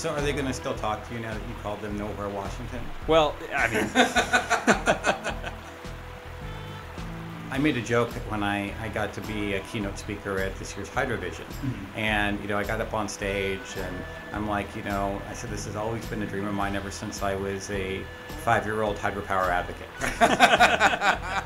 So are they going to still talk to you now that you called them Nowhere Washington? Well, I mean, I made a joke when I, I got to be a keynote speaker at this year's Hydrovision. Mm-hmm. And, you know, I got up on stage and I'm like, you know, I said, this has always been a dream of mine ever since I was a five year old hydropower advocate.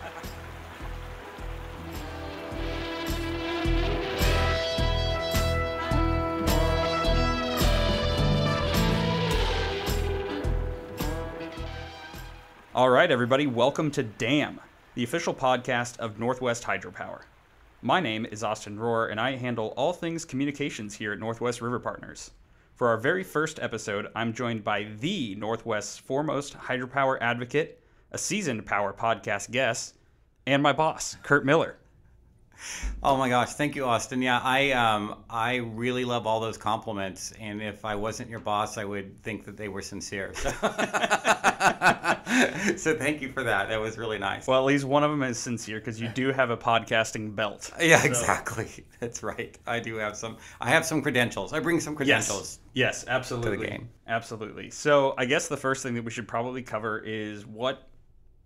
all right, everybody, welcome to DAM, the official podcast of Northwest Hydropower. My name is Austin Rohr, and I handle all things communications here at Northwest River Partners. For our very first episode, I'm joined by the Northwest's foremost hydropower advocate, a seasoned power podcast guest, and my boss, Kurt Miller. Oh my gosh, thank you, Austin. Yeah, I um, I really love all those compliments, and if I wasn't your boss, I would think that they were sincere. So, so thank you for that. That was really nice. Well, at least one of them is sincere because you do have a podcasting belt. yeah, exactly. That's right. I do have some. I have some credentials. I bring some credentials. Yes, yes, absolutely. To the game. Absolutely. So, I guess the first thing that we should probably cover is what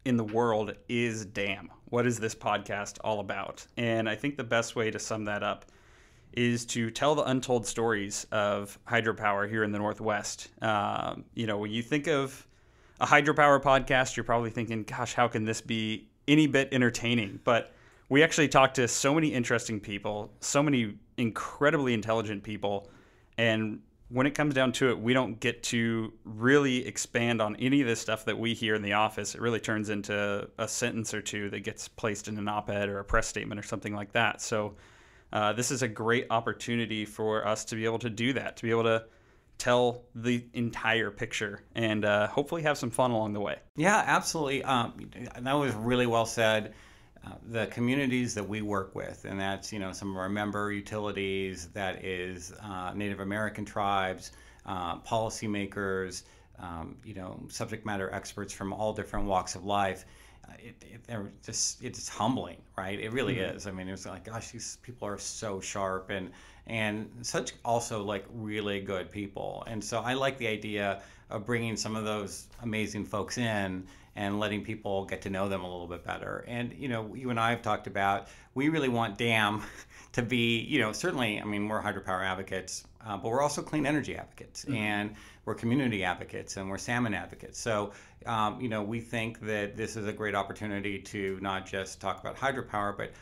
in the world is DAM? What is this podcast all about? And I think the best way to sum that up is to tell the untold stories of hydropower here in the Northwest. Um, you know, when you think of a hydropower podcast, you're probably thinking, gosh, how can this be any bit entertaining? But we actually talk to so many interesting people, so many incredibly intelligent people, and when it comes down to it, we don't get to really expand on any of this stuff that we hear in the office. It really turns into a sentence or two that gets placed in an op ed or a press statement or something like that. So, uh, this is a great opportunity for us to be able to do that, to be able to tell the entire picture and uh, hopefully have some fun along the way. Yeah, absolutely. Um, that was really well said. Uh, the communities that we work with, and that's you know some of our member utilities, that is uh, Native American tribes, uh, policymakers, um, you know subject matter experts from all different walks of life. Uh, It, it, they're just it's humbling, right? It really is. I mean, it's like, gosh, these people are so sharp and and such also like really good people. And so I like the idea of bringing some of those amazing folks in and letting people get to know them a little bit better. And you know, you and I have talked about we really want DAM to be, you know, certainly. I mean, we're hydropower advocates, uh, but we're also clean energy advocates, and we're community advocates, and we're salmon advocates. So, um, you know, we think that this is a great opportunity to not just talk about hydropower, but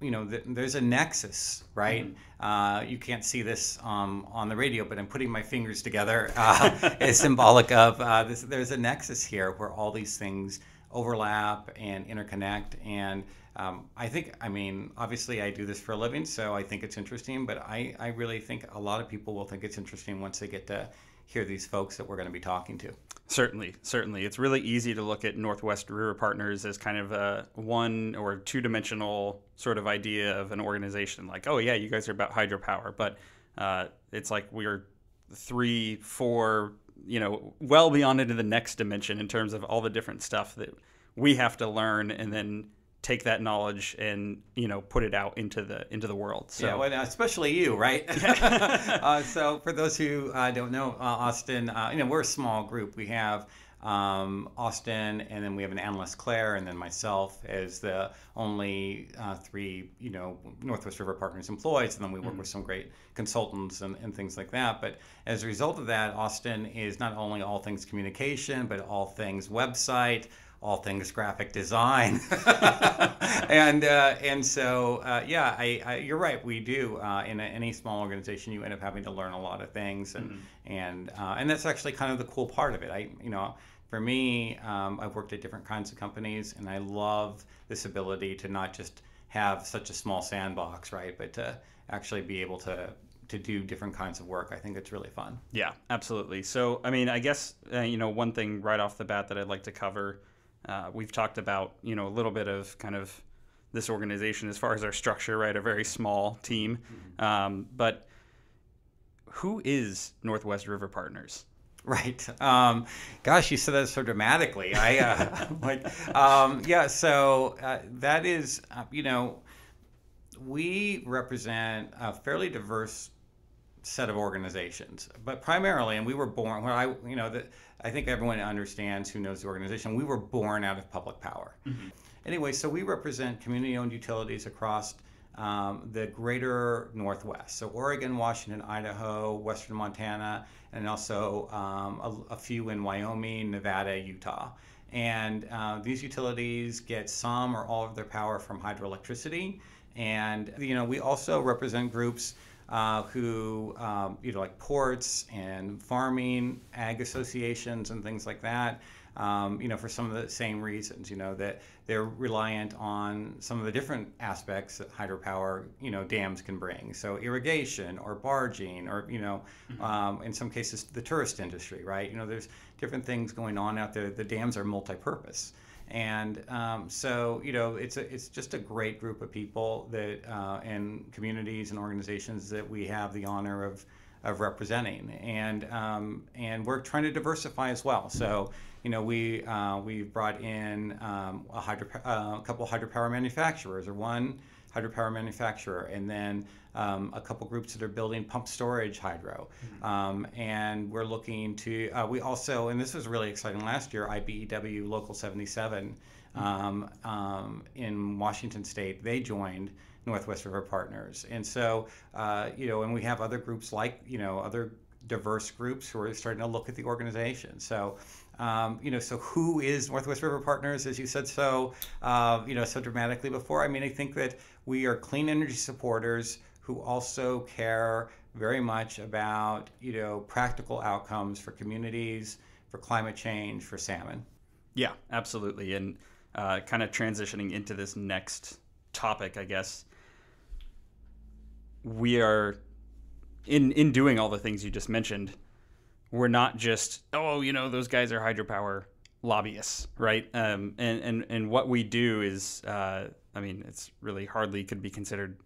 you know, th- there's a nexus, right? Uh, you can't see this um, on the radio, but I'm putting my fingers together uh, symbolic of uh, this. There's a nexus here where all these things overlap and interconnect. And um, I think, I mean, obviously I do this for a living, so I think it's interesting, but I, I really think a lot of people will think it's interesting once they get to hear these folks that we're going to be talking to. Certainly, certainly. It's really easy to look at Northwest River Partners as kind of a one or two dimensional sort of idea of an organization. Like, oh, yeah, you guys are about hydropower. But uh, it's like we're three, four, you know, well beyond into the next dimension in terms of all the different stuff that we have to learn and then take that knowledge and you know put it out into the into the world so Yeah, well, especially you, right? uh, so, for those who uh, don't know, uh, Austin, uh, you know, we're a small group. We have um, Austin, and then we have an analyst, Claire, and then myself as the only uh, three, you know, Northwest River Partners employees. And then we work with some great consultants and, and things like that. But as a result of that, Austin is not only all things communication, but all things website all things graphic design, and uh, and so uh, yeah, I, I, you're right. We do uh, in a, any small organization, you end up having to learn a lot of things, and and uh, and that's actually kind of the cool part of it. I you know. For me, um, I've worked at different kinds of companies, and I love this ability to not just have such a small sandbox, right, but to actually be able to to do different kinds of work. I think it's really fun. Yeah, absolutely. So, I mean, I guess uh, you know one thing right off the bat that I'd like to cover. Uh, we've talked about you know a little bit of kind of this organization as far as our structure, right? A very small team, um, but who is Northwest River Partners? Right. Um, gosh, you said that so dramatically. I uh, like, um, yeah. So uh, that is, uh, you know, we represent a fairly diverse set of organizations, but primarily, and we were born. When I, you know, the, I think everyone understands who knows the organization. We were born out of public power. Mm-hmm. Anyway, so we represent community-owned utilities across um, the greater Northwest. So Oregon, Washington, Idaho, Western Montana, and also um, a, a, few in Wyoming, Nevada, Utah. And uh, these utilities get some or all of their power from hydroelectricity. And you know, we also represent groups uh, who, um, you know, like ports and farming, ag associations, and things like that. Um, you know, for some of the same reasons, you know, that they're reliant on some of the different aspects that hydropower, you know, dams can bring. So irrigation or barging or, you know, mm-hmm. um, in some cases, the tourist industry, right? You know, there's different things going on out there. The dams are multi-purpose. And um, so, you know, it's a, it's just a great group of people that uh, and communities and organizations that we have the honor of of representing, and um, and we're trying to diversify as well. So, you know, we uh, we've brought in um, a, hydro, uh, a couple hydropower manufacturers, or one hydropower manufacturer, and then um, a couple groups that are building pump storage hydro. Mm-hmm. Um, and we're looking to, uh, we also, and this was really exciting last year, IBEW Local 77 mm-hmm. um, um, in Washington State, they joined Northwest River Partners. And so, uh, you know, and we have other groups like, you know, other diverse groups who are starting to look at the organization. So, um, you know, so who is Northwest River Partners, as you said so, uh, you know, so dramatically before? I mean, I think that we are clean energy supporters who also care very much about you know practical outcomes for communities, for climate change, for salmon. Yeah, absolutely. And uh, kind of transitioning into this next topic, I guess we are in in doing all the things you just mentioned. We're not just oh, you know, those guys are hydropower lobbyists, right? Um, and and and what we do is, uh, I mean, it's really hardly could be considered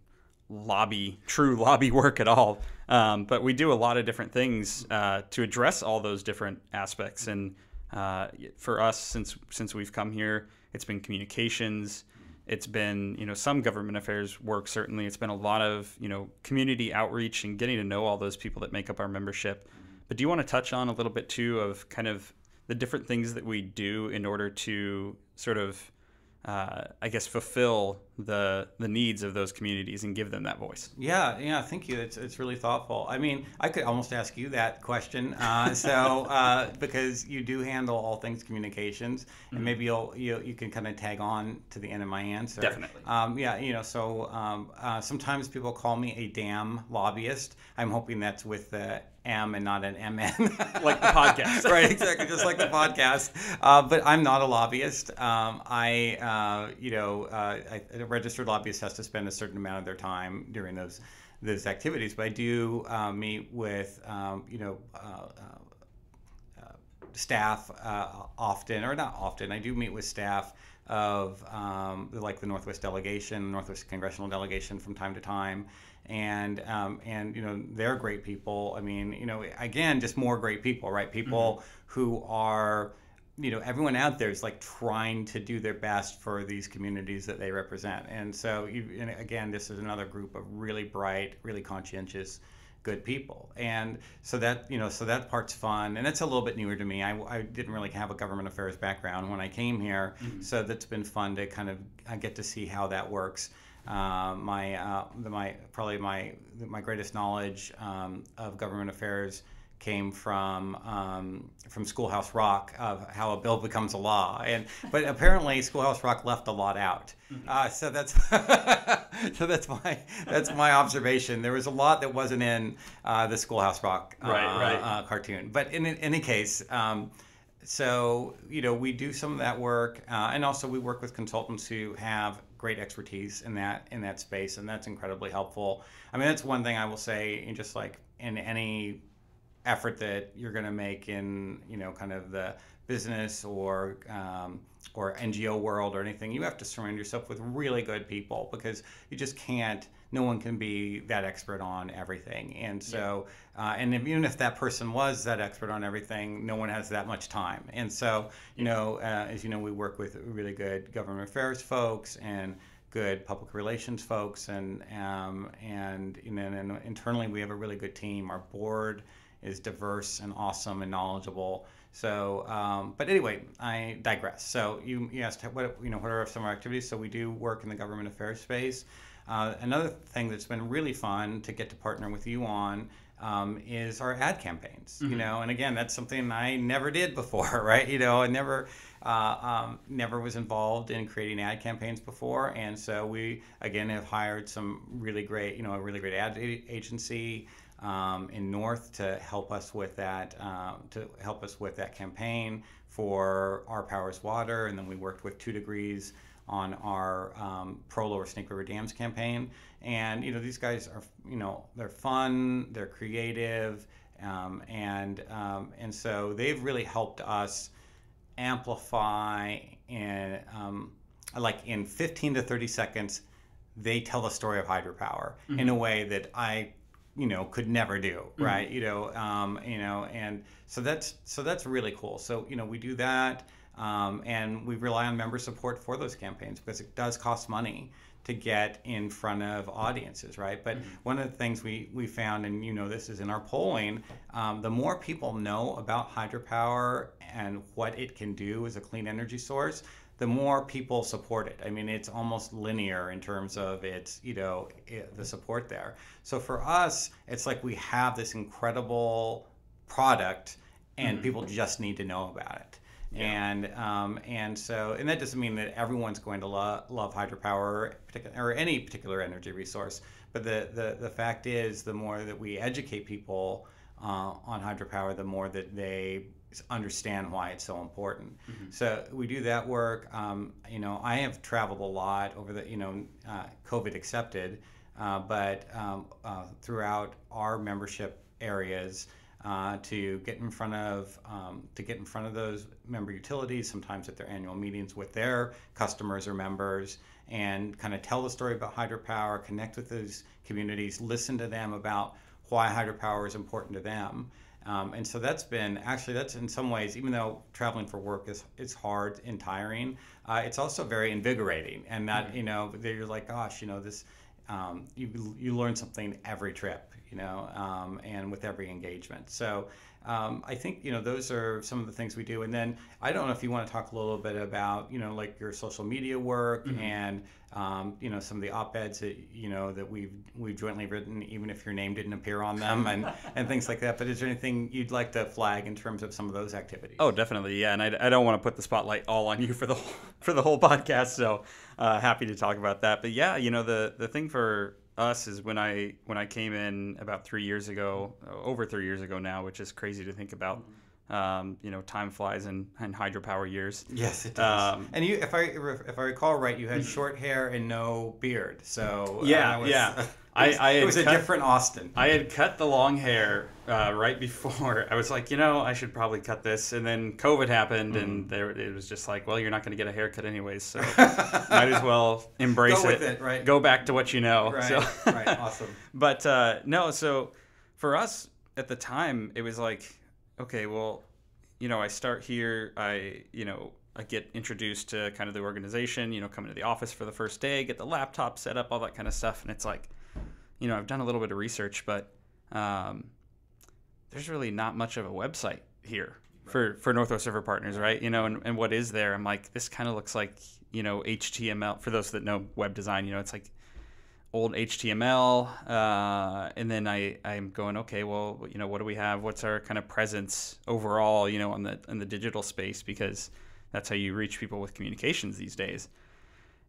lobby, true lobby work at all. Um, but we do a lot of different things uh, to address all those different aspects. And uh, for us, since since we've come here, it's been communications. It's been you know some government affairs work. Certainly, it's been a lot of you know community outreach and getting to know all those people that make up our membership. But do you want to touch on a little bit too of kind of the different things that we do in order to sort of uh, I guess, fulfill the the needs of those communities and give them that voice. Yeah, yeah, thank you. It's, it's really thoughtful. I mean, I could almost ask you that question. Uh, so uh, because you do handle all things communications, mm-hmm. and maybe you'll you, you can kind of tag on to the end of my answer. Definitely. Um, yeah, you know, so um, uh, sometimes people call me a damn lobbyist. I'm hoping that's with the M and not an MN. like the podcast. right, exactly, just like the podcast. Uh, but I'm not a lobbyist. Um, I, uh, you know, uh, I, a registered lobbyist has to spend a certain amount of their time during those those activities. But I do uh, meet with, um, you know, uh, uh, staff often, or not often. I do meet with staff of um, like the Northwest delegation, Northwest congressional delegation from time to time and um, and you know they're great people. I mean, you know, again, just more great people, right? People mm-hmm. who are you know everyone out there is like trying to do their best for these communities that they represent and so you, and again this is another group of really bright really conscientious good people. And so that you know so that part's fun. And it's a little bit newer to me. I, I didn't really have a government affairs background when i came here. Mm-hmm. so that's been fun to kind of I get to see how that works. Uh, my uh, the, my probably my my greatest knowledge um, of government affairs came from um, from Schoolhouse Rock of how a bill becomes a law, and but apparently Schoolhouse Rock left a lot out. Mm-hmm. Uh, so that's so that's my that's my observation. There was a lot that wasn't in uh, the Schoolhouse Rock uh, right, right. Uh, cartoon, but in, in any case. Um, so you know we do some of that work, uh, and also we work with consultants who have great expertise in that in that space, and that's incredibly helpful. I mean, that's one thing I will say, in just like in any effort that you're going to make in you know kind of the business or um, or NGO world or anything, you have to surround yourself with really good people because you just can't. No one can be that expert on everything, and so yeah. uh, and if, even if that person was that expert on everything, no one has that much time. And so you know, uh, as you know, we work with really good government affairs folks and good public relations folks, and um, and you know, and internally we have a really good team. Our board is diverse and awesome and knowledgeable. So, um, but anyway, I digress. So you, you asked what you know what are some of our activities. So we do work in the government affairs space. Uh, another thing that's been really fun to get to partner with you on um, is our ad campaigns. Mm-hmm. You know, and again, that's something I never did before, right? You know, I never. Uh, um, never was involved in creating ad campaigns before, and so we again have hired some really great, you know, a really great ad agency um, in North to help us with that uh, to help us with that campaign for our powers water, and then we worked with Two Degrees on our um, Pro Lower Snake River Dams campaign. And you know these guys are you know they're fun, they're creative, um, and um, and so they've really helped us amplify and um, like in 15 to 30 seconds they tell the story of hydropower mm-hmm. in a way that I you know could never do mm-hmm. right mm-hmm. you know um, you know and so that's so that's really cool so you know we do that um, and we rely on member support for those campaigns because it does cost money to get in front of audiences, right? But mm-hmm. one of the things we, we found, and you know this is in our polling, um, the more people know about hydropower and what it can do as a clean energy source, the more people support it. I mean, it's almost linear in terms of its, you know, it, the support there. So for us, it's like we have this incredible product and mm-hmm. people just need to know about it. Yeah. And um, and so and that doesn't mean that everyone's going to lo- love hydropower or any particular energy resource. But the, the, the fact is, the more that we educate people uh, on hydropower, the more that they understand why it's so important. Mm-hmm. So we do that work. Um, you know, I have traveled a lot over the, you know, uh, COVID accepted, uh, but um, uh, throughout our membership areas. Uh, to get in front of um, to get in front of those member utilities, sometimes at their annual meetings with their customers or members, and kind of tell the story about hydropower, connect with those communities, listen to them about why hydropower is important to them. Um, and so that's been actually that's in some ways even though traveling for work is is hard and tiring, uh, it's also very invigorating. And that mm-hmm. you know you're like, gosh, you know this, um, you you learn something every trip, you know, um, and with every engagement. So um, I think you know those are some of the things we do. And then I don't know if you want to talk a little bit about you know like your social media work mm-hmm. and um, you know some of the op-eds that you know that we've we've jointly written, even if your name didn't appear on them and and things like that. But is there anything you'd like to flag in terms of some of those activities? Oh, definitely, yeah. And I, I don't want to put the spotlight all on you for the whole, for the whole podcast. So uh, happy to talk about that. But yeah, you know the the thing for us is when I when I came in about three years ago, over three years ago now, which is crazy to think about. Um, you know, time flies in, in hydropower years. Yes, it does. Um, and you, if I if I recall right, you had short hair and no beard. So yeah, uh, was, yeah. I, I it was cut, a different Austin. I had cut the long hair uh, right before. I was like, you know, I should probably cut this. And then COVID happened, mm. and there it was just like, well, you're not going to get a haircut anyways, so might as well embrace Go it. it right? Go back to what you know. Right. So. right. Awesome. But uh, no, so for us at the time, it was like, okay, well, you know, I start here. I, you know, I get introduced to kind of the organization. You know, come into the office for the first day, get the laptop set up, all that kind of stuff, and it's like you know, I've done a little bit of research, but um, there's really not much of a website here for for Northwest River Partners, right? You know, and, and what is there? I'm like, this kind of looks like you know HTML. For those that know web design, you know, it's like old HTML, uh, and then I I'm going, okay, well, you know, what do we have? What's our kind of presence overall, you know, on the in the digital space because that's how you reach people with communications these days.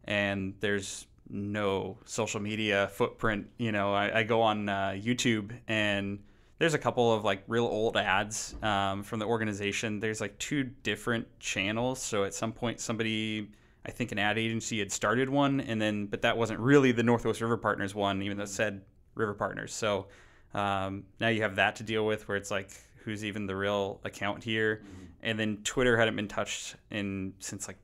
And there's no social media footprint. You know, I, I go on uh, YouTube and there's a couple of like real old ads um, from the organization. There's like two different channels. So at some point, somebody, I think an ad agency had started one, and then, but that wasn't really the Northwest River Partners one, even though it said River Partners. So um, now you have that to deal with where it's like, who's even the real account here? Mm-hmm. And then Twitter hadn't been touched in since like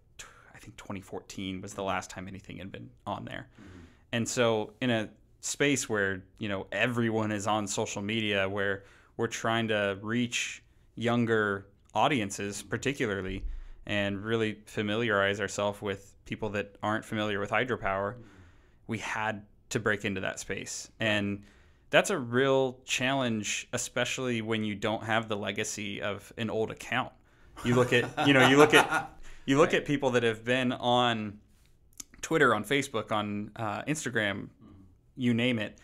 think 2014 was the mm-hmm. last time anything had been on there. Mm-hmm. And so in a space where, you know, everyone is on social media where we're trying to reach younger audiences mm-hmm. particularly and really familiarize ourselves with people that aren't familiar with hydropower, mm-hmm. we had to break into that space. And that's a real challenge, especially when you don't have the legacy of an old account. You look at, you know, you look at, you look at people that have been on Twitter, on Facebook, on uh, Instagram, you name it,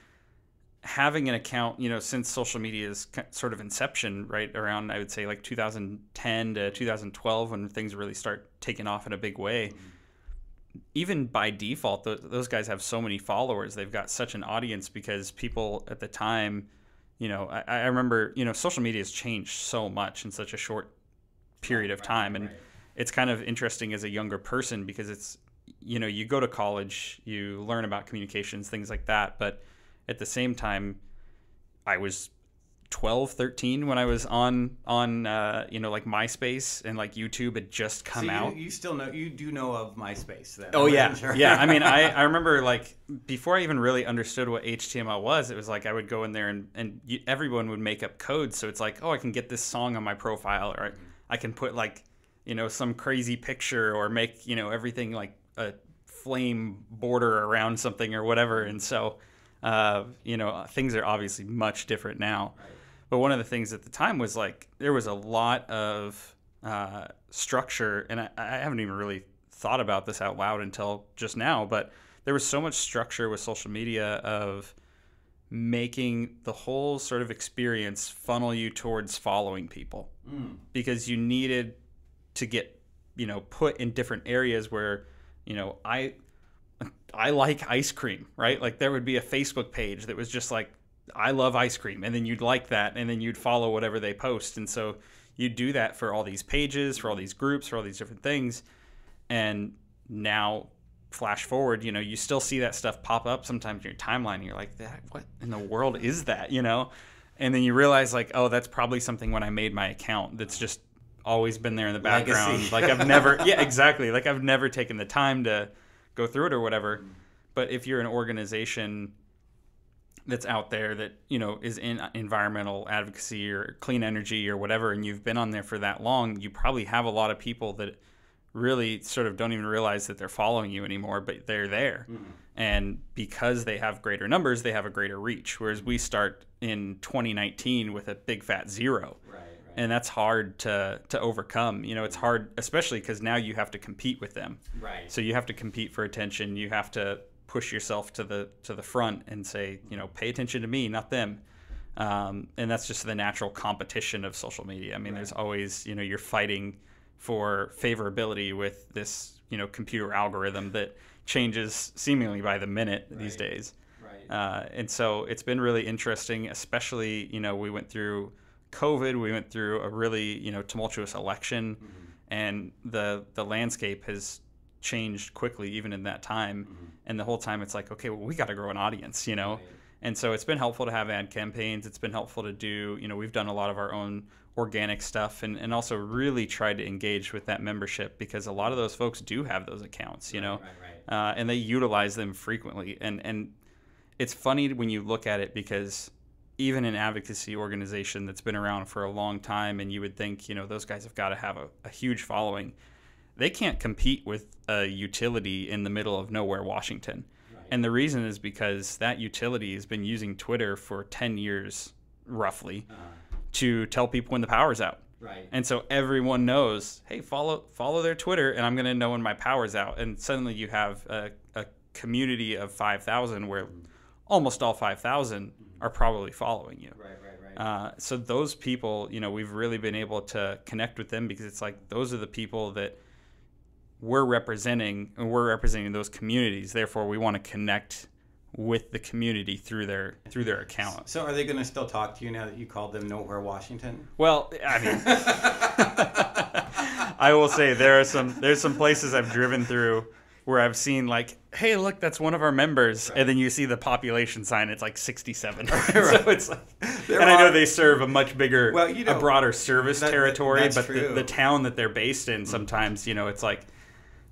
having an account, you know, since social media's sort of inception, right around I would say like 2010 to 2012 when things really start taking off in a big way. Mm-hmm. Even by default, th- those guys have so many followers. They've got such an audience because people at the time, you know, I, I remember, you know, social media has changed so much in such a short period of time, and right. It's kind of interesting as a younger person because it's, you know, you go to college, you learn about communications, things like that, but at the same time, I was 12, 13 when I was on on uh, you know like MySpace and like YouTube had just come so you, out. You still know you do know of MySpace then? Oh yeah, sure. yeah. I mean, I, I remember like before I even really understood what HTML was, it was like I would go in there and and you, everyone would make up codes. So it's like, oh, I can get this song on my profile, or I can put like you know some crazy picture, or make you know everything like a flame border around something or whatever. And so uh, you know, things are obviously much different now. Right. But one of the things at the time was like there was a lot of uh, structure, and I, I haven't even really thought about this out loud until just now. But there was so much structure with social media of making the whole sort of experience funnel you towards following people mm. because you needed to get you know put in different areas where you know I I like ice cream, right? Like there would be a Facebook page that was just like, I love ice cream. And then you'd like that. And then you'd follow whatever they post. And so you do that for all these pages, for all these groups, for all these different things. And now, flash forward, you know, you still see that stuff pop up sometimes in your timeline. And you're like, that, what in the world is that, you know? And then you realize, like, oh, that's probably something when I made my account that's just always been there in the background. Legacy. like, I've never, yeah, exactly. Like, I've never taken the time to, go through it or whatever. But if you're an organization that's out there that you know is in environmental advocacy or clean energy or whatever, and you've been on there for that long, you probably have a lot of people that really sort of don't even realize that they're following you anymore, but they're there. Mm-hmm. And because they have greater numbers, they have a greater reach. Whereas we start in 2019 with a big fat zero. Right and that's hard to to overcome. You know, it's hard, especially because now you have to compete with them. Right. So you have to compete for attention. You have to push yourself to the to the front and say, you know, pay attention to me, not them. Um, and that's just the natural competition of social media. I mean, right. there's always, you know, you're fighting for favorability with this, you know, computer algorithm that changes seemingly by the minute right. these days. Right. Uh, and so it's been really interesting, especially, you know, we went through COVID, we went through a really you know tumultuous election, mm-hmm. and the the landscape has changed quickly even in that time. Mm-hmm. And the whole time it's like, okay, well, we got to grow an audience, you know. Right. And so it's been helpful to have ad campaigns. It's been helpful to do, you know, we've done a lot of our own organic stuff and, and also really tried to engage with that membership because a lot of those folks do have those accounts, you right, know, right, uh, and they utilize them frequently. And, and it's funny when you look at it because even an advocacy organization that's been around for a long time, and you would think, you know, those guys have got to have a, a huge following. They can't compete with a utility in the middle of nowhere, Washington. Right. And the reason is because that utility has been using Twitter for 10 years, roughly, uh-huh. to tell people when the power's out. Right. And so everyone knows, hey, follow follow their Twitter, and I'm going to know when my power's out. And suddenly you have a, a community of 5,000 where mm-hmm. almost all 5,000 are probably following you. Right, right, right. Uh, so those people, you know, we've really been able to connect with them because it's like those are the people that we're representing, and we're representing those communities. Therefore, we want to connect with the community through their through their account. So, are they going to still talk to you now that you called them Nowhere Washington? Well, I mean, I will say there are some there's some places I've driven through where I've seen like, hey, look, that's one of our members, right. and then you see the population sign, it's like 67. right. so it's like, there and are, I know they serve a much bigger, well, you know, a broader service that, territory, but the, the, town that they're based in, mm. sometimes you know, it's like,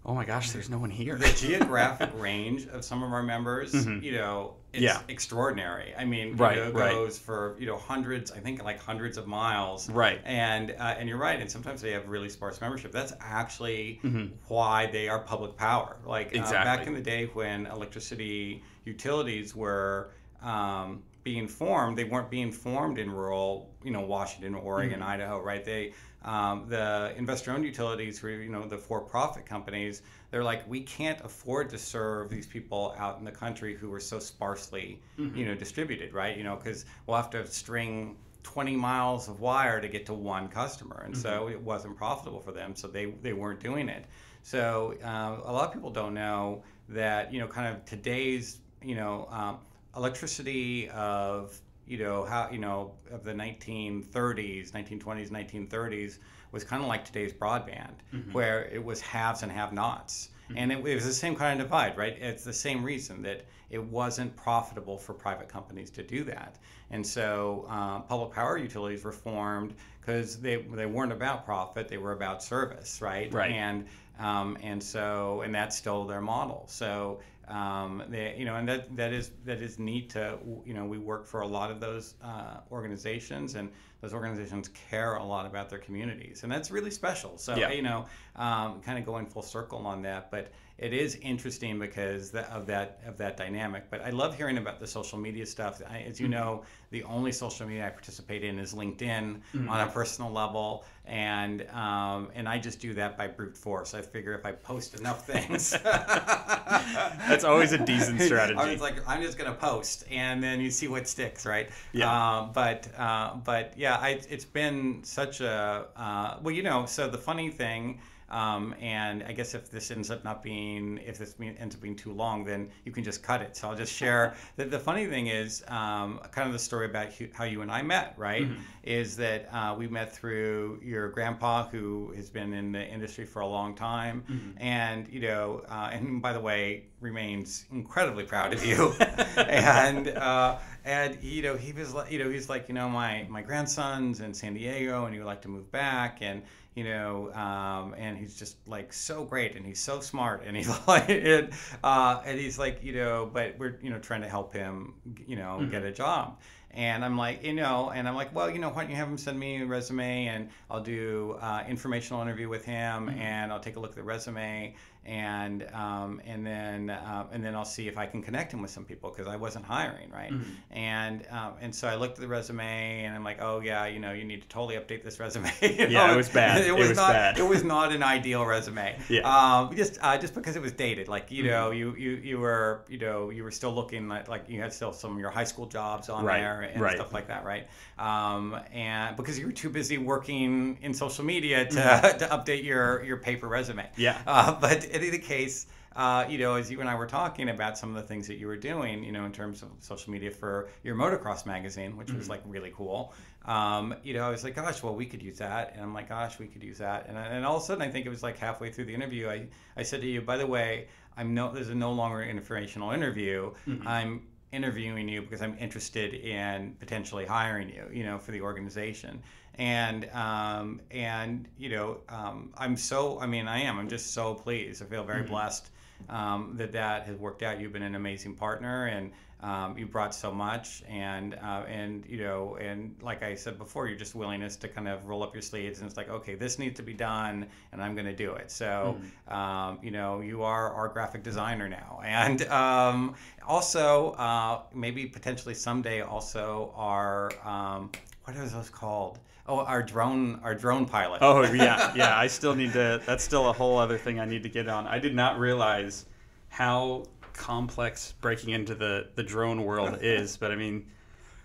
oh my gosh, there's no one here. the geographic range of some of our members, you know, it's Yeah. extraordinary. I mean, you know, it right. goes for you know hundreds, I think like hundreds of miles. Right. And uh, and you're right. And sometimes they have really sparse membership. That's actually Mhm. why they are public power. Like uh, back in the day when electricity utilities were um, being formed, they weren't being formed in rural, you know, Washington, Oregon, Mm-hmm. Idaho, right? They um, the investor-owned utilities, were you know the for-profit companies, they're like, we can't afford to serve these people out in the country who are so sparsely, Mm-hmm. you know, distributed, right? You know, because we'll have to string 20 miles of wire to get to one customer, and so Mm-hmm. it wasn't profitable for them, so they they weren't doing it. So uh, a lot of people don't know that you know, kind of today's you know, um, electricity of you know how you know of the 1930s 1920s 1930s was kind of like today's broadband where it was haves and have nots and it, it was the same kind of divide right? It's the same reason that it wasn't profitable for private companies to do that. And so uh, public power utilities were formed because they, they weren't about profit they were about service right? Right. and um, and so and that's still their model. So um, they, you know, and that that is that is neat to you know we work for a lot of those uh, organizations, and those organizations care a lot about their communities, and that's really special. So Yeah. you know, um, kind of going full circle on that, but it is interesting because of that of that dynamic. But I love hearing about the social media stuff. I, as you know, the only social media I participate in is LinkedIn on a personal level, and um, and I just do that by brute force. I figure if I post enough things. That's always a decent strategy. I was like, I'm just gonna post, and then you see what sticks, right? Yeah. Uh, but uh, but yeah, I, it's been such a uh, well, you know. So the funny thing. Um, and I guess if this ends up not being, if this ends up being too long, then you can just cut it. So I'll just share. the, the funny thing is, um, kind of the story about how you and I met, right? Is that uh, we met through your grandpa, who has been in the industry for a long time, and you know, uh, and by the way, remains incredibly proud of you. and uh, and you know, he was like, you know, he's like, you know, my my grandson's in San Diego, and he would like to move back, and you know, um, and he's just like so great, and he's so smart, and he's like, and, uh, and he's like, you know, but we're you know trying to help him, you know, get a job. And I'm like, you know, and I'm like, well, you know, why don't you have him send me a resume and I'll do uh, informational interview with him and I'll take a look at the resume and um, and then uh, and then I'll see if I can connect him with some people because I wasn't hiring, right? And um, and so I looked at the resume and I'm like, oh yeah, you know, you need to totally update this resume. You Yeah, know, it was bad. It It was, was not. bad. It was not an ideal resume. Yeah. Um, just uh, just because it was dated, like you know, you, you you were you know you were still looking like like you had still some of your high school jobs on Right, there and right. stuff like that, right? Um, and because you were too busy working in social media to, to update your your paper resume. Mm-hmm. Yeah. Uh, but in any case, uh, you know, as you and I were talking about some of the things that you were doing, you know, in terms of social media for your motocross magazine, which Mm-hmm. was like really cool. Um, you know, I was like, gosh, well, we could use that, and I'm like, gosh, we could use that, and, and all of a sudden, I think it was like halfway through the interview, I, I said to you, by the way, I'm no, this is no longer an informational interview. I'm interviewing you because I'm interested in potentially hiring you, you know, for the organization. And um, and you know, um, I'm so. I mean, I am. I'm just so pleased. I feel very blessed um, that that has worked out. You've been an amazing partner, and um, you brought so much. And uh, and you know, and like I said before, your just willingness to kind of roll up your sleeves and it's like, okay, this needs to be done, and I'm going to do it. So um, you know, you are our graphic designer now, and um, also uh, maybe potentially someday also our um, what are those called? Oh, our drone, our drone pilot. Oh yeah, yeah. I still need to. That's still a whole other thing I need to get on. I did not realize how complex breaking into the the drone world is. But I mean,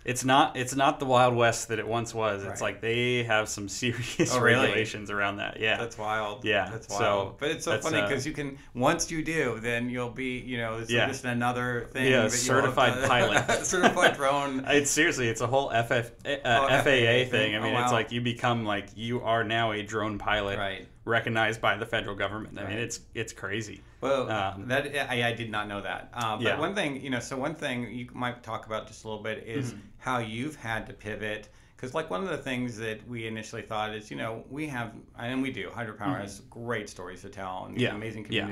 it's not it's not the wild west that it once was. It's like they have some serious Oh, really? regulations around that. Yeah. That's wild. Yeah, that's wild. so but it's so funny uh, because you can once you do, then you'll be, you know, it's Yeah. just another thing. Yeah, certified to- pilot. certified drone. It's seriously, it's a whole FF, uh, Oh, FAA FAA thing. I mean, Oh, it's like you become like you are now a drone pilot, Right. recognized by the federal government. I mean, it's it's crazy. Well, Um, that I, I did not know that. Uh, but Yeah. one thing, you know, so one thing you might talk about just a little bit is Mm-hmm. how you've had to pivot because like one of the things that we initially thought is, you know, we have and we do hydropower has great stories to tell and Yeah. amazing Yeah.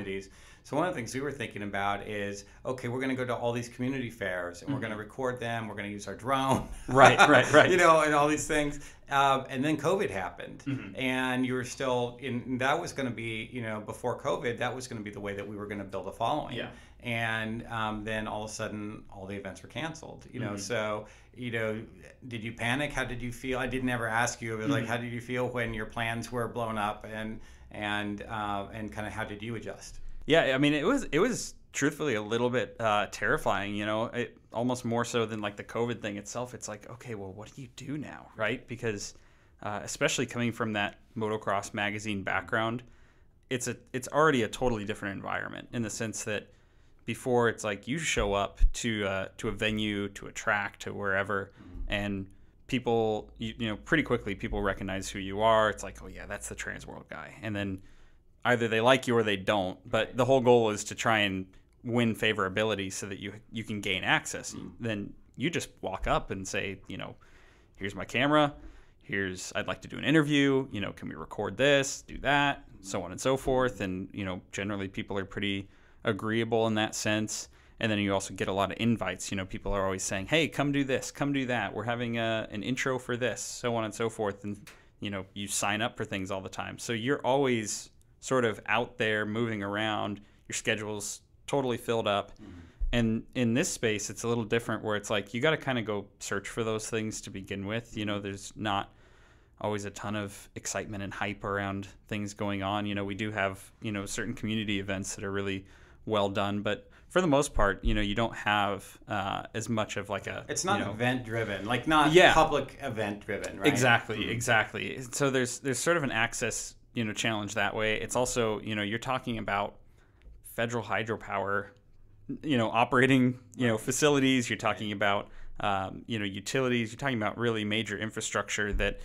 So one of the things we were thinking about is, okay, we're going to go to all these community fairs and we're going to record them. We're going to use our drone, Right, right, right. you know, and all these things. Um, and then COVID happened, Mm-hmm. and you were still in. That was going to be, you know, before COVID, that was going to be the way that we were going to build a following. Yeah. And um, then all of a sudden, all the events were canceled. You Mm-hmm. know, so you know, did you panic? How did you feel? I didn't ever ask you. It was Mm-hmm. like, how did you feel when your plans were blown up, and and uh, and kind of how did you adjust? Yeah, I mean, it was it was truthfully a little bit uh, terrifying. You know, it, almost more so than like the COVID thing itself. It's like, okay, well, what do you do now, right? Because uh, especially coming from that motocross magazine background, it's a it's already a totally different environment in the sense that before it's like you show up to uh, to a venue, to a track, to wherever, and people you, you know pretty quickly people recognize who you are. It's like, oh yeah, that's the Trans World guy, and then either they like you or they don't. But the whole goal is to try and win favorability so that you you can gain access. Mm. Then you just walk up and say, you know, here's my camera. Here's I'd like to do an interview. You know, can we record this? Do that, so on and so forth. And you know, generally people are pretty agreeable in that sense. And then you also get a lot of invites. You know, people are always saying, "Hey, come do this, come do that. We're having a, an intro for this, so on and so forth." And you know, you sign up for things all the time, so you're always sort of out there moving around. Your schedule's totally filled up. And in this space, it's a little different where it's like you got to kind of go search for those things to begin with. You know, there's not always a ton of excitement and hype around things going on. You know, we do have, you know, certain community events that are really well done, but for the most part, you know, you don't have uh, as much of like a. It's not you know, event driven, like not Yeah. public event driven, right? Exactly, exactly. So there's there's sort of an access, you know, challenge that way. It's also, you know, you're talking about federal hydropower, you know, operating, you know, facilities. You're talking about, um, you know, utilities. You're talking about really major infrastructure that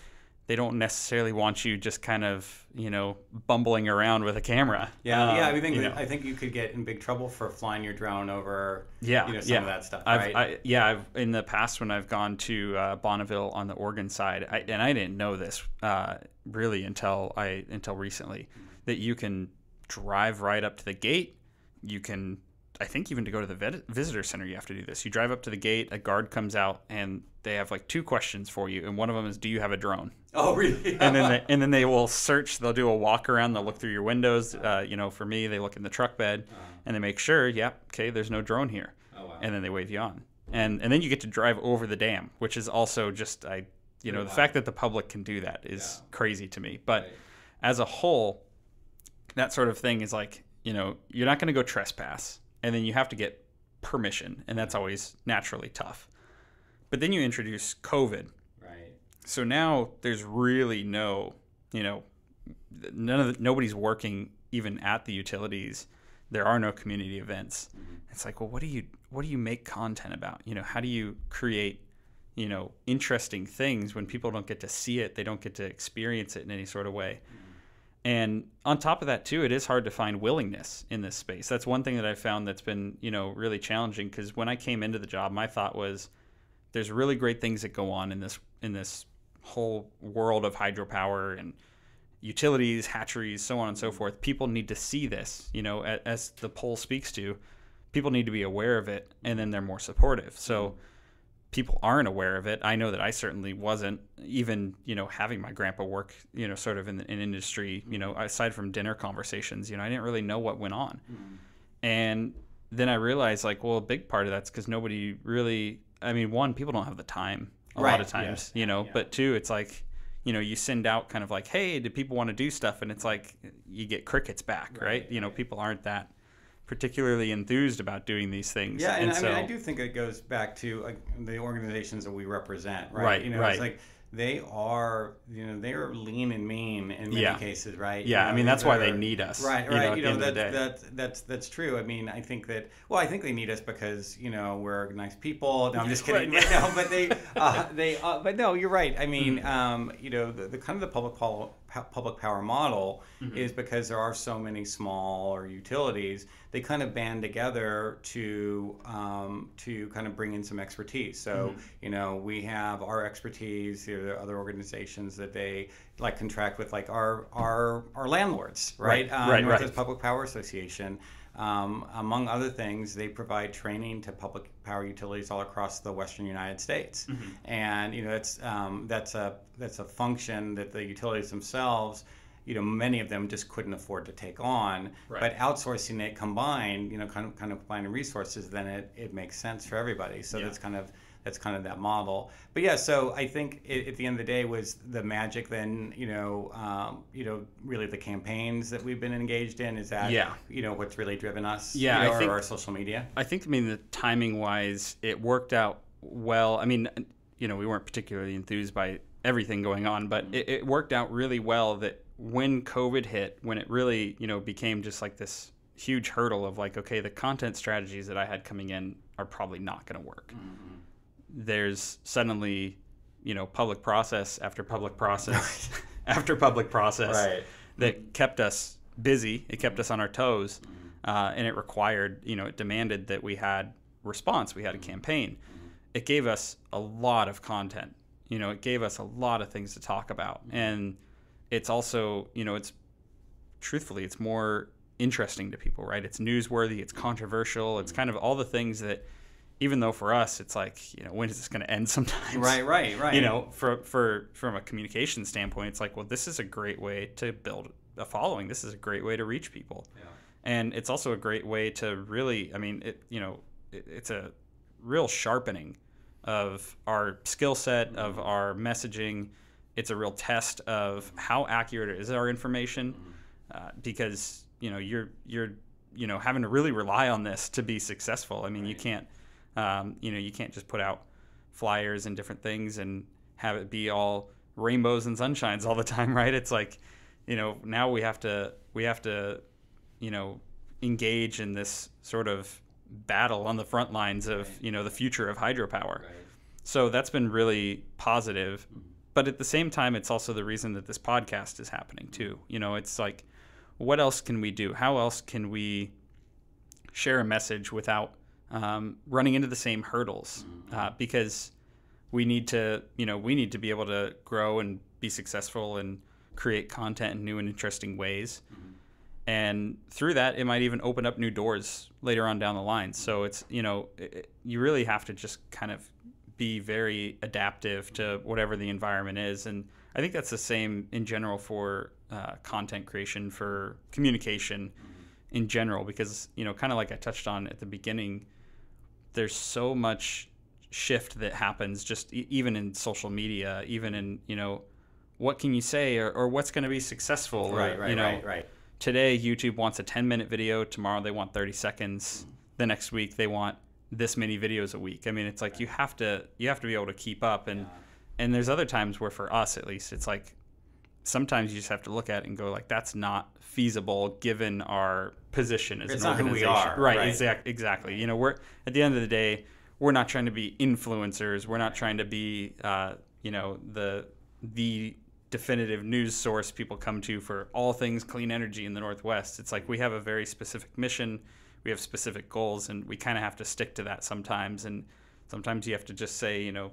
they don't necessarily want you just kind of, you know, bumbling around with a camera. Yeah, Um, yeah. I think you know. I think you could get in big trouble for flying your drone over. Yeah, you know some yeah. of that stuff, I've, right? I, yeah, I've, in the past when I've gone to uh, Bonneville on the Oregon side, I, and I didn't know this uh, really until I until recently, that you can drive right up to the gate. You can, I think, even to go to the vet, visitor center, you have to do this. You drive up to the gate, a guard comes out, and they have like two questions for you, and one of them is, "Do you have a drone?" oh, really? and then they, and then they will search. They'll do a walk around. They'll look through your windows. Uh, you know, for me, they look in the truck bed, and they make sure, yeah, okay, there's no drone here, oh, wow. and then they wave you on, and and then you get to drive over the dam, which is also just I, you know, the fact that the public can do that is crazy to me. But as a whole, that sort of thing is like, you know, you're not going to go trespass, and then you have to get permission, and that's always naturally tough. But then you introduce COVID, right. So now there's really no, you know, none of the, nobody's working even at the utilities. There are no community events. Mm-hmm. It's like, well, what do you what do you make content about? You know, how do you create, you know, interesting things when people don't get to see it, they don't get to experience it in any sort of way. Mm-hmm. And on top of that, too, it is hard to find willingness in this space. That's one thing that I found that's been, you know, really challenging. Because when I came into the job, my thought was, there's really great things that go on in this in this whole world of hydropower and utilities, hatcheries, so on and so forth. People need to see this, you know, a- as the poll speaks to. People need to be aware of it, and then they're more supportive. So people aren't aware of it. I know that I certainly wasn't. Even you know, having my grandpa work, you know, sort of in the in industry, you know, aside from dinner conversations, you know, I didn't really know what went on. Hmm. And then I realized, like, well, a big part of that's because nobody really. I mean, one, people don't have the time a lot of times, yes, you know. yeah. But two, it's like, you know, you send out kind of like, hey, do people want to do stuff? And it's like you get crickets back, right? You know, people aren't that particularly enthused about doing these things. Yeah, and, I so, mean, I do think it goes back to like the organizations that we represent, right? Right, You know, right. it's like they are, you know, they are lean and mean in many Yeah. cases, right? Yeah, You I mean, that's why they need us, Right, you know, right. You know, end of that, day. that's that's true. I mean, I think that. Well, I think they need us because you know we're nice people. No, I'm just kidding. Right. But no, but they, uh, they, uh, but no, you're right. I mean, Mm-hmm. um, you know, the, the kind of the public pol- public power model mm-hmm. is because there are so many smaller utilities. They kind of band together to um, to kind of bring in some expertise. So mm-hmm. you know we have our expertise. There are other organizations that they like contract with, like our our our landlords, right? Right. Um, right, right. Public Power Association. Um, among other things, they provide training to public power utilities all across the western United States, mm-hmm. and you know that's um, that's a that's a function that the utilities themselves, you know, many of them just couldn't afford to take on. Right. But outsourcing it combined, you know, kind of kind of combining resources, then it, it makes sense for everybody. So yeah. that's kind of that's kind of that model. But yeah, so I think it, at the end of the day was the magic. Then you know, um, you know, really the campaigns that we've been engaged in is that yeah. you know what's really driven us. Yeah, you know, I think, our social media. I think I mean the timing wise, it worked out well. I mean, you know, we weren't particularly enthused by everything going on, but mm-hmm. it, it worked out really well that when COVID hit, when it really you know became just like this huge hurdle of like, okay, the content strategies that I had coming in are probably not going to work. Mm-hmm there's suddenly, you know, public process after public process after public process right. that kept us busy. It kept us on our toes, uh, and it required, you know, it demanded that we had response. We had a campaign. It gave us a lot of content. You know, it gave us a lot of things to talk about, and it's also, you know, it's truthfully, it's more interesting to people, right? It's newsworthy, it's controversial, it's kind of all the things that even though for us it's like you know when is this going to end sometimes right right right you know for for from a communication standpoint it's like well this is a great way to build a following this is a great way to reach people yeah. and it's also a great way to really i mean it you know it, it's a real sharpening of our skill set mm-hmm. of our messaging it's a real test of how accurate is our information mm-hmm. uh, because you know you're you're you know having to really rely on this to be successful i mean right. you can't um, you know, you can't just put out flyers and different things and have it be all rainbows and sunshines all the time, right? It's like, you know, now we have to we have to, you know, engage in this sort of battle on the front lines of right. you know the future of hydropower. Right. So that's been really positive. Mm-hmm. But at the same time, it's also the reason that this podcast is happening too. You know, it's like, what else can we do? How else can we share a message without um, running into the same hurdles mm-hmm. uh, because we need to, you know, we need to be able to grow and be successful and create content in new and interesting ways. Mm-hmm. And through that, it might even open up new doors later on down the line. So it's, you know, it, you really have to just kind of be very adaptive to whatever the environment is. And I think that's the same in general for uh, content creation, for communication mm-hmm. in general, because, you know, kind of like I touched on at the beginning, there's so much shift that happens just e- even in social media, even in you know what can you say or, or what's going to be successful. Right, or, right, you know, right, right. Today YouTube wants a 10 minute video. Tomorrow they want 30 seconds. Mm-hmm. The next week they want this many videos a week. I mean, it's like right. you have to you have to be able to keep up and yeah. and there's other times where for us at least it's like sometimes you just have to look at it and go like that's not feasible given our position as it's an organization. Are, right, right. Exactly. Exactly. You know, we're at the end of the day, we're not trying to be influencers. We're not trying to be, uh, you know, the the definitive news source people come to for all things clean energy in the Northwest. It's like we have a very specific mission. We have specific goals, and we kind of have to stick to that sometimes. And sometimes you have to just say, you know,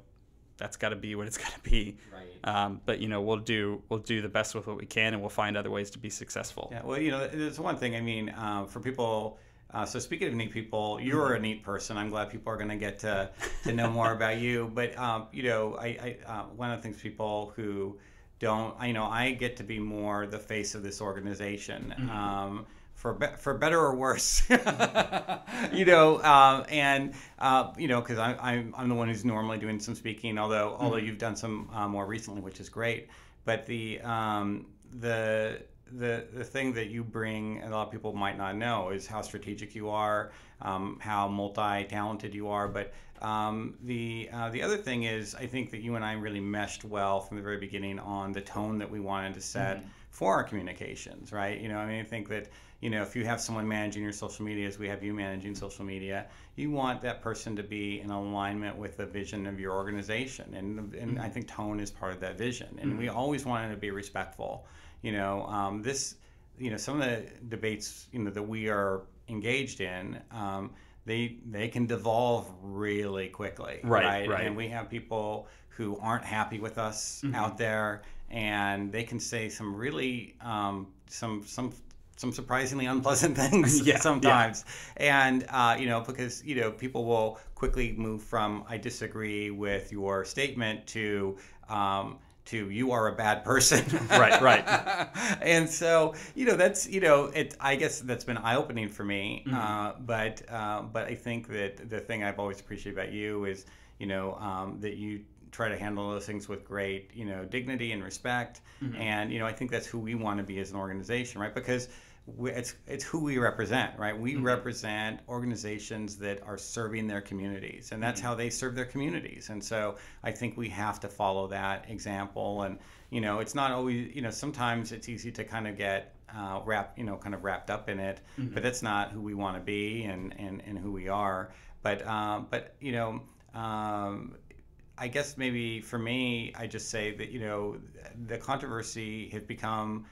that's got to be what it's got to be. Right. Um, but you know, we'll do we'll do the best with what we can, and we'll find other ways to be successful. Yeah. Well, you know, there's one thing. I mean, uh, for people. Uh, so speaking of neat people, you're a neat person. I'm glad people are going to get to to know more about you. But um, you know, I, I uh, one of the things people who don't, you know, I get to be more the face of this organization. Mm-hmm. Um, for be- for better or worse, you know, um, and uh, you know, because I'm, I'm I'm the one who's normally doing some speaking, although mm-hmm. although you've done some uh, more recently, which is great. But the um, the the the thing that you bring, and a lot of people might not know, is how strategic you are, um, how multi-talented you are. But um, the uh, the other thing is, I think that you and I really meshed well from the very beginning on the tone that we wanted to set mm-hmm. For our communications. Right? You know, I mean, I think that you know, if you have someone managing your social media as we have you managing social media, you want that person to be in alignment with the vision of your organization. And, and mm-hmm. I think tone is part of that vision. And mm-hmm. we always wanted to be respectful. you know, um, this, you know, some of the debates, you know, that we are engaged in, um, they they can devolve really quickly, right, right? And we have people who aren't happy with us mm-hmm. out there, and they can say some really um, some some some surprisingly unpleasant things yeah, sometimes yeah. and uh, you know because you know people will quickly move from i disagree with your statement to um, to you are a bad person right right and so you know that's you know it i guess that's been eye-opening for me mm-hmm. uh, but uh, but i think that the thing i've always appreciated about you is you know um, that you try to handle those things with great you know dignity and respect mm-hmm. and you know i think that's who we want to be as an organization right because we, it's it's who we represent, right? We mm-hmm. represent organizations that are serving their communities, and that's mm-hmm. how they serve their communities. And so I think we have to follow that example. And you know, it's not always you know sometimes it's easy to kind of get uh, wrapped you know kind of wrapped up in it, mm-hmm. but that's not who we want to be and, and and who we are. But um, but you know. Um, I guess maybe for me, I just say that you know the controversy has become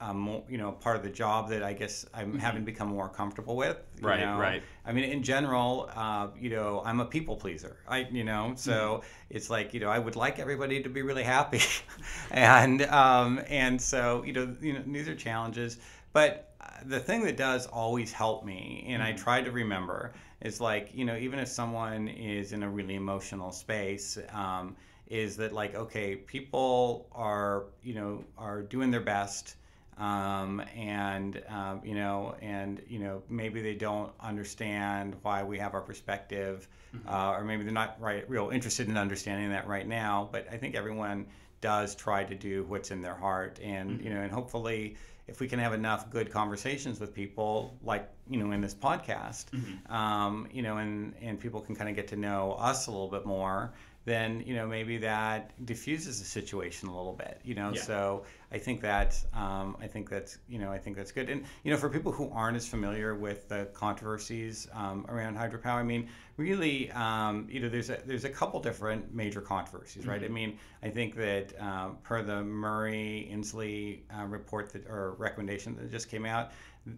um, you know, part of the job that I guess I'm mm-hmm. having become more comfortable with. right, know? right. I mean, in general, uh, you know, I'm a people pleaser. I, you know, so mm-hmm. it's like, you know, I would like everybody to be really happy, and um, and so you know, you know, these are challenges. But uh, the thing that does always help me, and mm-hmm. I try to remember, is like, you know, even if someone is in a really emotional space. Um, is that like okay people are you know are doing their best um, and um, you know, and you know, maybe they don't understand why we have our perspective, mm-hmm. uh, or maybe they're not right, real interested in understanding that right now. But I think everyone does try to do what's in their heart, and mm-hmm. you know, and hopefully, if we can have enough good conversations with people, like you know, in this podcast, mm-hmm. um, you know, and and people can kind of get to know us a little bit more then you know maybe that diffuses the situation a little bit you know yeah. so i think that um, i think that's you know i think that's good and you know for people who aren't as familiar with the controversies um, around hydropower i mean really um, you know there's a there's a couple different major controversies right mm-hmm. i mean i think that um, per the murray inslee uh, report that or recommendation that just came out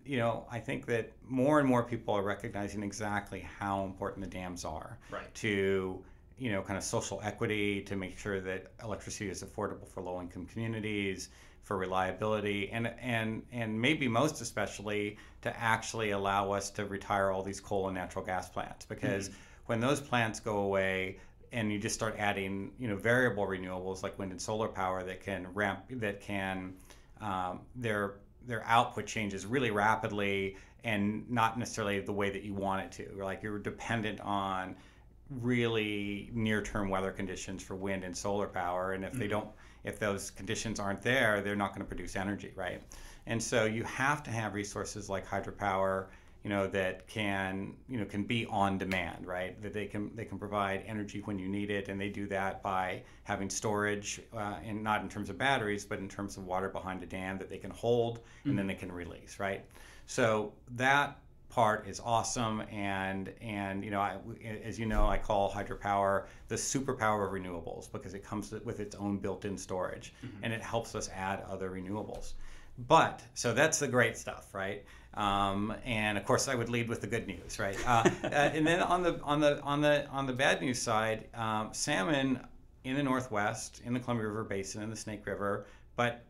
you know, I think that more and more people are recognizing exactly how important the dams are right. to you know, kind of social equity to make sure that electricity is affordable for low-income communities, for reliability, and and and maybe most especially to actually allow us to retire all these coal and natural gas plants because mm-hmm. when those plants go away and you just start adding you know variable renewables like wind and solar power that can ramp that can um, their their output changes really rapidly and not necessarily the way that you want it to like you're dependent on really near-term weather conditions for wind and solar power and if mm-hmm. they don't if those conditions aren't there they're not going to produce energy right and so you have to have resources like hydropower you know that can you know can be on demand right that they can they can provide energy when you need it and they do that by having storage uh, and not in terms of batteries but in terms of water behind a dam that they can hold mm-hmm. and then they can release right so that part is awesome and and you know I, as you know I call hydropower the superpower of renewables because it comes with its own built-in storage mm-hmm. and it helps us add other renewables. But so that's the great stuff right? Um, and of course I would lead with the good news right? Uh, uh, and then on the on the on the on the bad news side um, salmon in the northwest in the Columbia River Basin in the Snake River but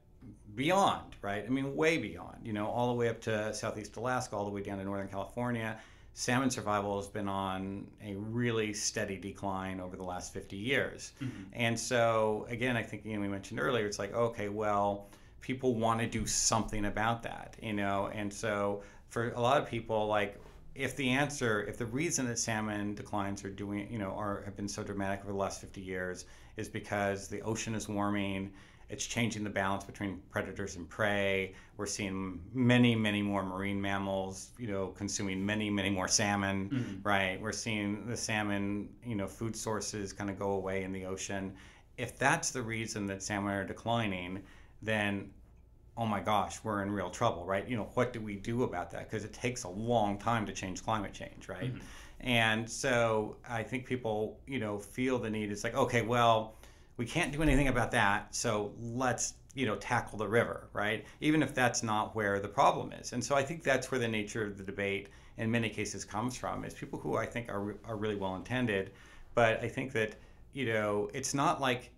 beyond, right? I mean, way beyond, you know, all the way up to Southeast Alaska, all the way down to Northern California. Salmon survival has been on a really steady decline over the last 50 years. Mm-hmm. And so, again, I think you know, we mentioned earlier, it's like, okay, well, people want to do something about that, you know? And so, for a lot of people, like, if the answer, if the reason that salmon declines are doing, you know, are have been so dramatic over the last 50 years is because the ocean is warming, it's changing the balance between predators and prey. We're seeing many, many more marine mammals, you know, consuming many, many more salmon, mm-hmm. right? We're seeing the salmon, you know, food sources kind of go away in the ocean. If that's the reason that salmon are declining, then oh my gosh, we're in real trouble, right? You know, what do we do about that? Because it takes a long time to change climate change, right? Mm-hmm. And so I think people, you know, feel the need. It's like, okay, well, we can't do anything about that. So let's you know tackle the river, right? Even if that's not where the problem is. And so I think that's where the nature of the debate in many cases comes from is people who I think are are really well intended, but I think that you know it's not like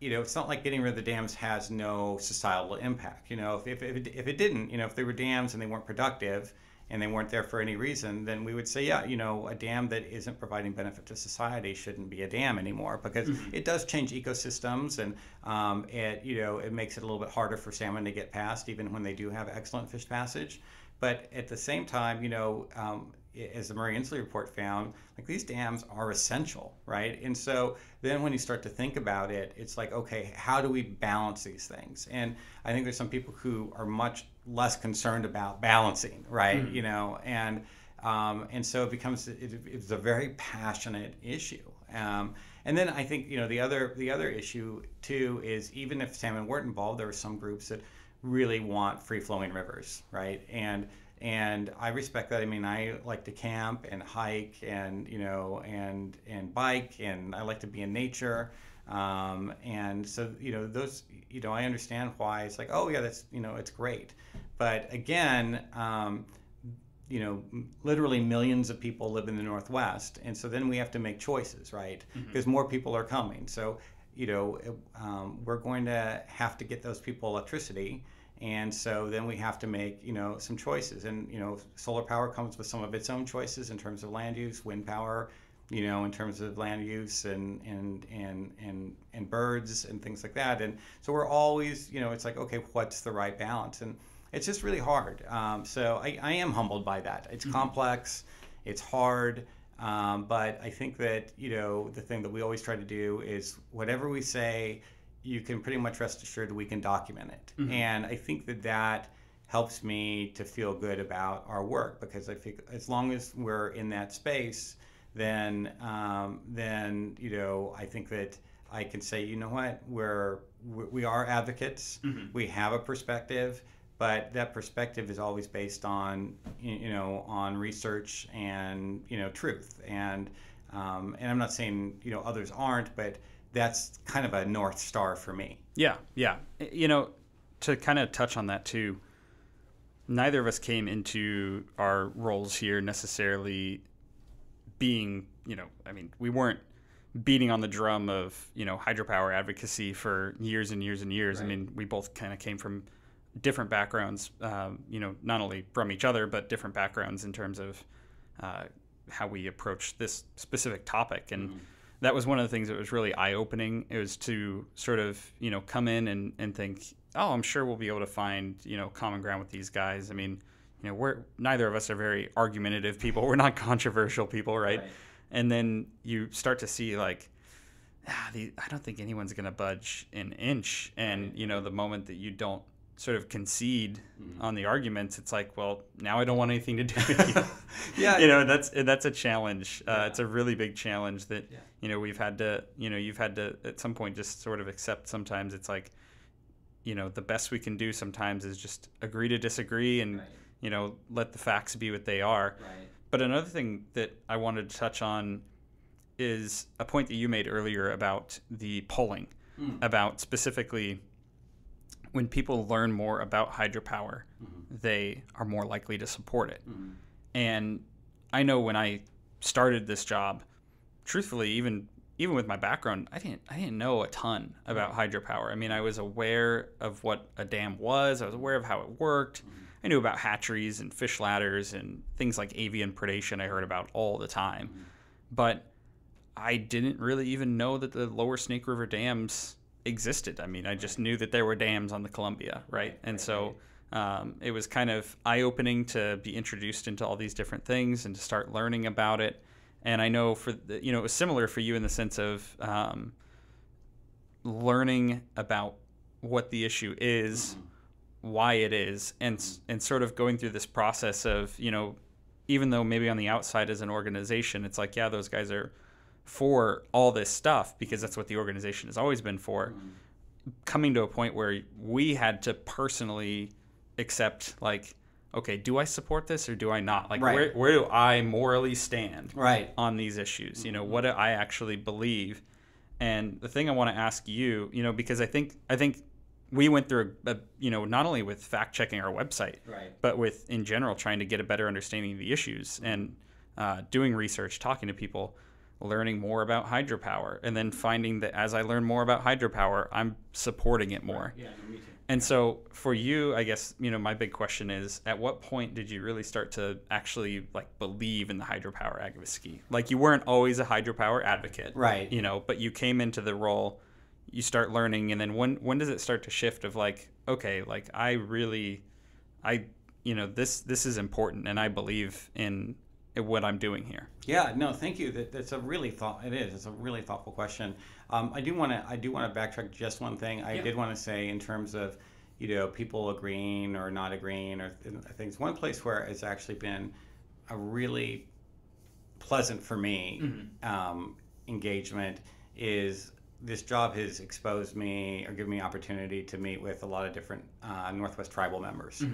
you know, it's not like getting rid of the dams has no societal impact. You know, if, if, it, if it didn't, you know, if they were dams and they weren't productive and they weren't there for any reason, then we would say, yeah, you know, a dam that isn't providing benefit to society shouldn't be a dam anymore because mm-hmm. it does change ecosystems and um, it, you know, it makes it a little bit harder for salmon to get past even when they do have excellent fish passage. But at the same time, you know, um, as the Murray Inslee report found, like these dams are essential, right? And so then when you start to think about it, it's like, okay, how do we balance these things? And I think there's some people who are much less concerned about balancing, right? Mm-hmm. You know, and um, and so it becomes it, it's a very passionate issue. Um, and then I think you know the other the other issue too is even if salmon weren't involved, there are some groups that really want free flowing rivers, right? And and I respect that. I mean, I like to camp and hike and you know and and bike and I like to be in nature. Um, and so you know those you know I understand why it's like oh yeah that's you know it's great, but again. Um, you know, literally millions of people live in the Northwest, and so then we have to make choices, right? Mm-hmm. Because more people are coming. So, you know, um, we're going to have to get those people electricity, and so then we have to make you know some choices. And you know solar power comes with some of its own choices in terms of land use wind power you know in terms of land use and and and and, and birds and things like that. And so we're always you know it's like okay what's the right balance? And it's just really hard. Um, so I, I am humbled by that. It's mm-hmm. complex. It's hard. Um, but i think that you know the thing that we always try to do is whatever we say you can pretty much rest assured we can document it. Mm-hmm. And I think that that helps me to feel good about our work because I think as long as we're in that space, then um, then you know I think that I can say you know what we're we are advocates. Mm-hmm. We have a perspective, but that perspective is always based on you know on research and you know truth and um, and I'm not saying you know others aren't, but that's kind of a north star for me. Yeah, yeah. You know, to kind of touch on that too, neither of us came into our roles here necessarily being, you know, I mean, we weren't beating on the drum of, you know, hydropower advocacy for years and years and years. Right. I mean, we both kind of came from different backgrounds, um, you know, not only from each other, but different backgrounds in terms of uh, how we approach this specific topic. And, mm-hmm that was one of the things that was really eye opening. It was to sort of you know come in and, and think, oh, I'm sure we'll be able to find you know common ground with these guys. I mean, you know, we're neither of us are very argumentative people. We're not controversial people, right? right. And then you start to see like. Ah, the, I don't think anyone's going to budge an inch. And, you know, the moment that you don't sort of concede mm-hmm. on the arguments, it's like, well, now I don't want anything to do with you. yeah, you know, that's that's a challenge. Uh. It's a really big challenge that yeah. you know we've had to, you know, you've had to at some point just sort of accept. Sometimes it's like, you know, the best we can do sometimes is just agree to disagree and right. you know let the facts be what they are. Right. But another thing that I wanted to touch on is a point that you made earlier about the polling, mm. about specifically when people learn more about hydropower, mm-hmm. they are more likely to support it. Mm-hmm. And I know when I started this job, truthfully, even even with my background, I didn't I didn't know a ton about hydropower. I mean, I was aware of what a dam was. I was aware of how it worked. Mm-hmm. I knew about hatcheries and fish ladders and things like avian predation. I heard about all the time, mm-hmm. but I didn't really even know that the lower Snake River dams existed. I mean, I just knew that there were dams on the Columbia, right? And so um, it was kind of eye opening to be introduced into all these different things and to start learning about it. And I know for the, you know it was similar for you in the sense of um, learning about what the issue is, mm-hmm. why it is, and and sort of going through this process of you know even though maybe on the outside as an organization it's like yeah those guys are for all this stuff because that's what the organization has always been for. Mm-hmm. Coming to a point where we had to personally accept, like, okay, do I support this or do I not? Like, right. where, where do I morally stand right. on these issues? You know, mm-hmm. what do I actually believe? And the thing I want to ask you, you know, because I think I think we went through a, a, you know not only with fact checking our website Right. but with in general trying to get a better understanding of the issues and uh, doing research talking to people learning more about hydropower and then finding that as i learn more about hydropower i'm supporting it more Yeah, me too. and so for you i guess you know my big question is at what point did you really start to actually like believe in the hydropower advocacy like you weren't always a hydropower advocate Right. you know but you came into the role you start learning and then when when does it start to shift of like okay like i really i you know this this is important and i believe in what i'm doing here Yeah, no, thank you. That, that's a really thought. It is. It's a really thoughtful question. Um, I do want to. I do want to backtrack just one thing. I Yeah. did want to say in terms of, you know, people agreeing or not agreeing or th- things. One place where it's actually been a really pleasant for me um, engagement is this job has exposed me or given me opportunity to meet with a lot of different uh, Northwest tribal members.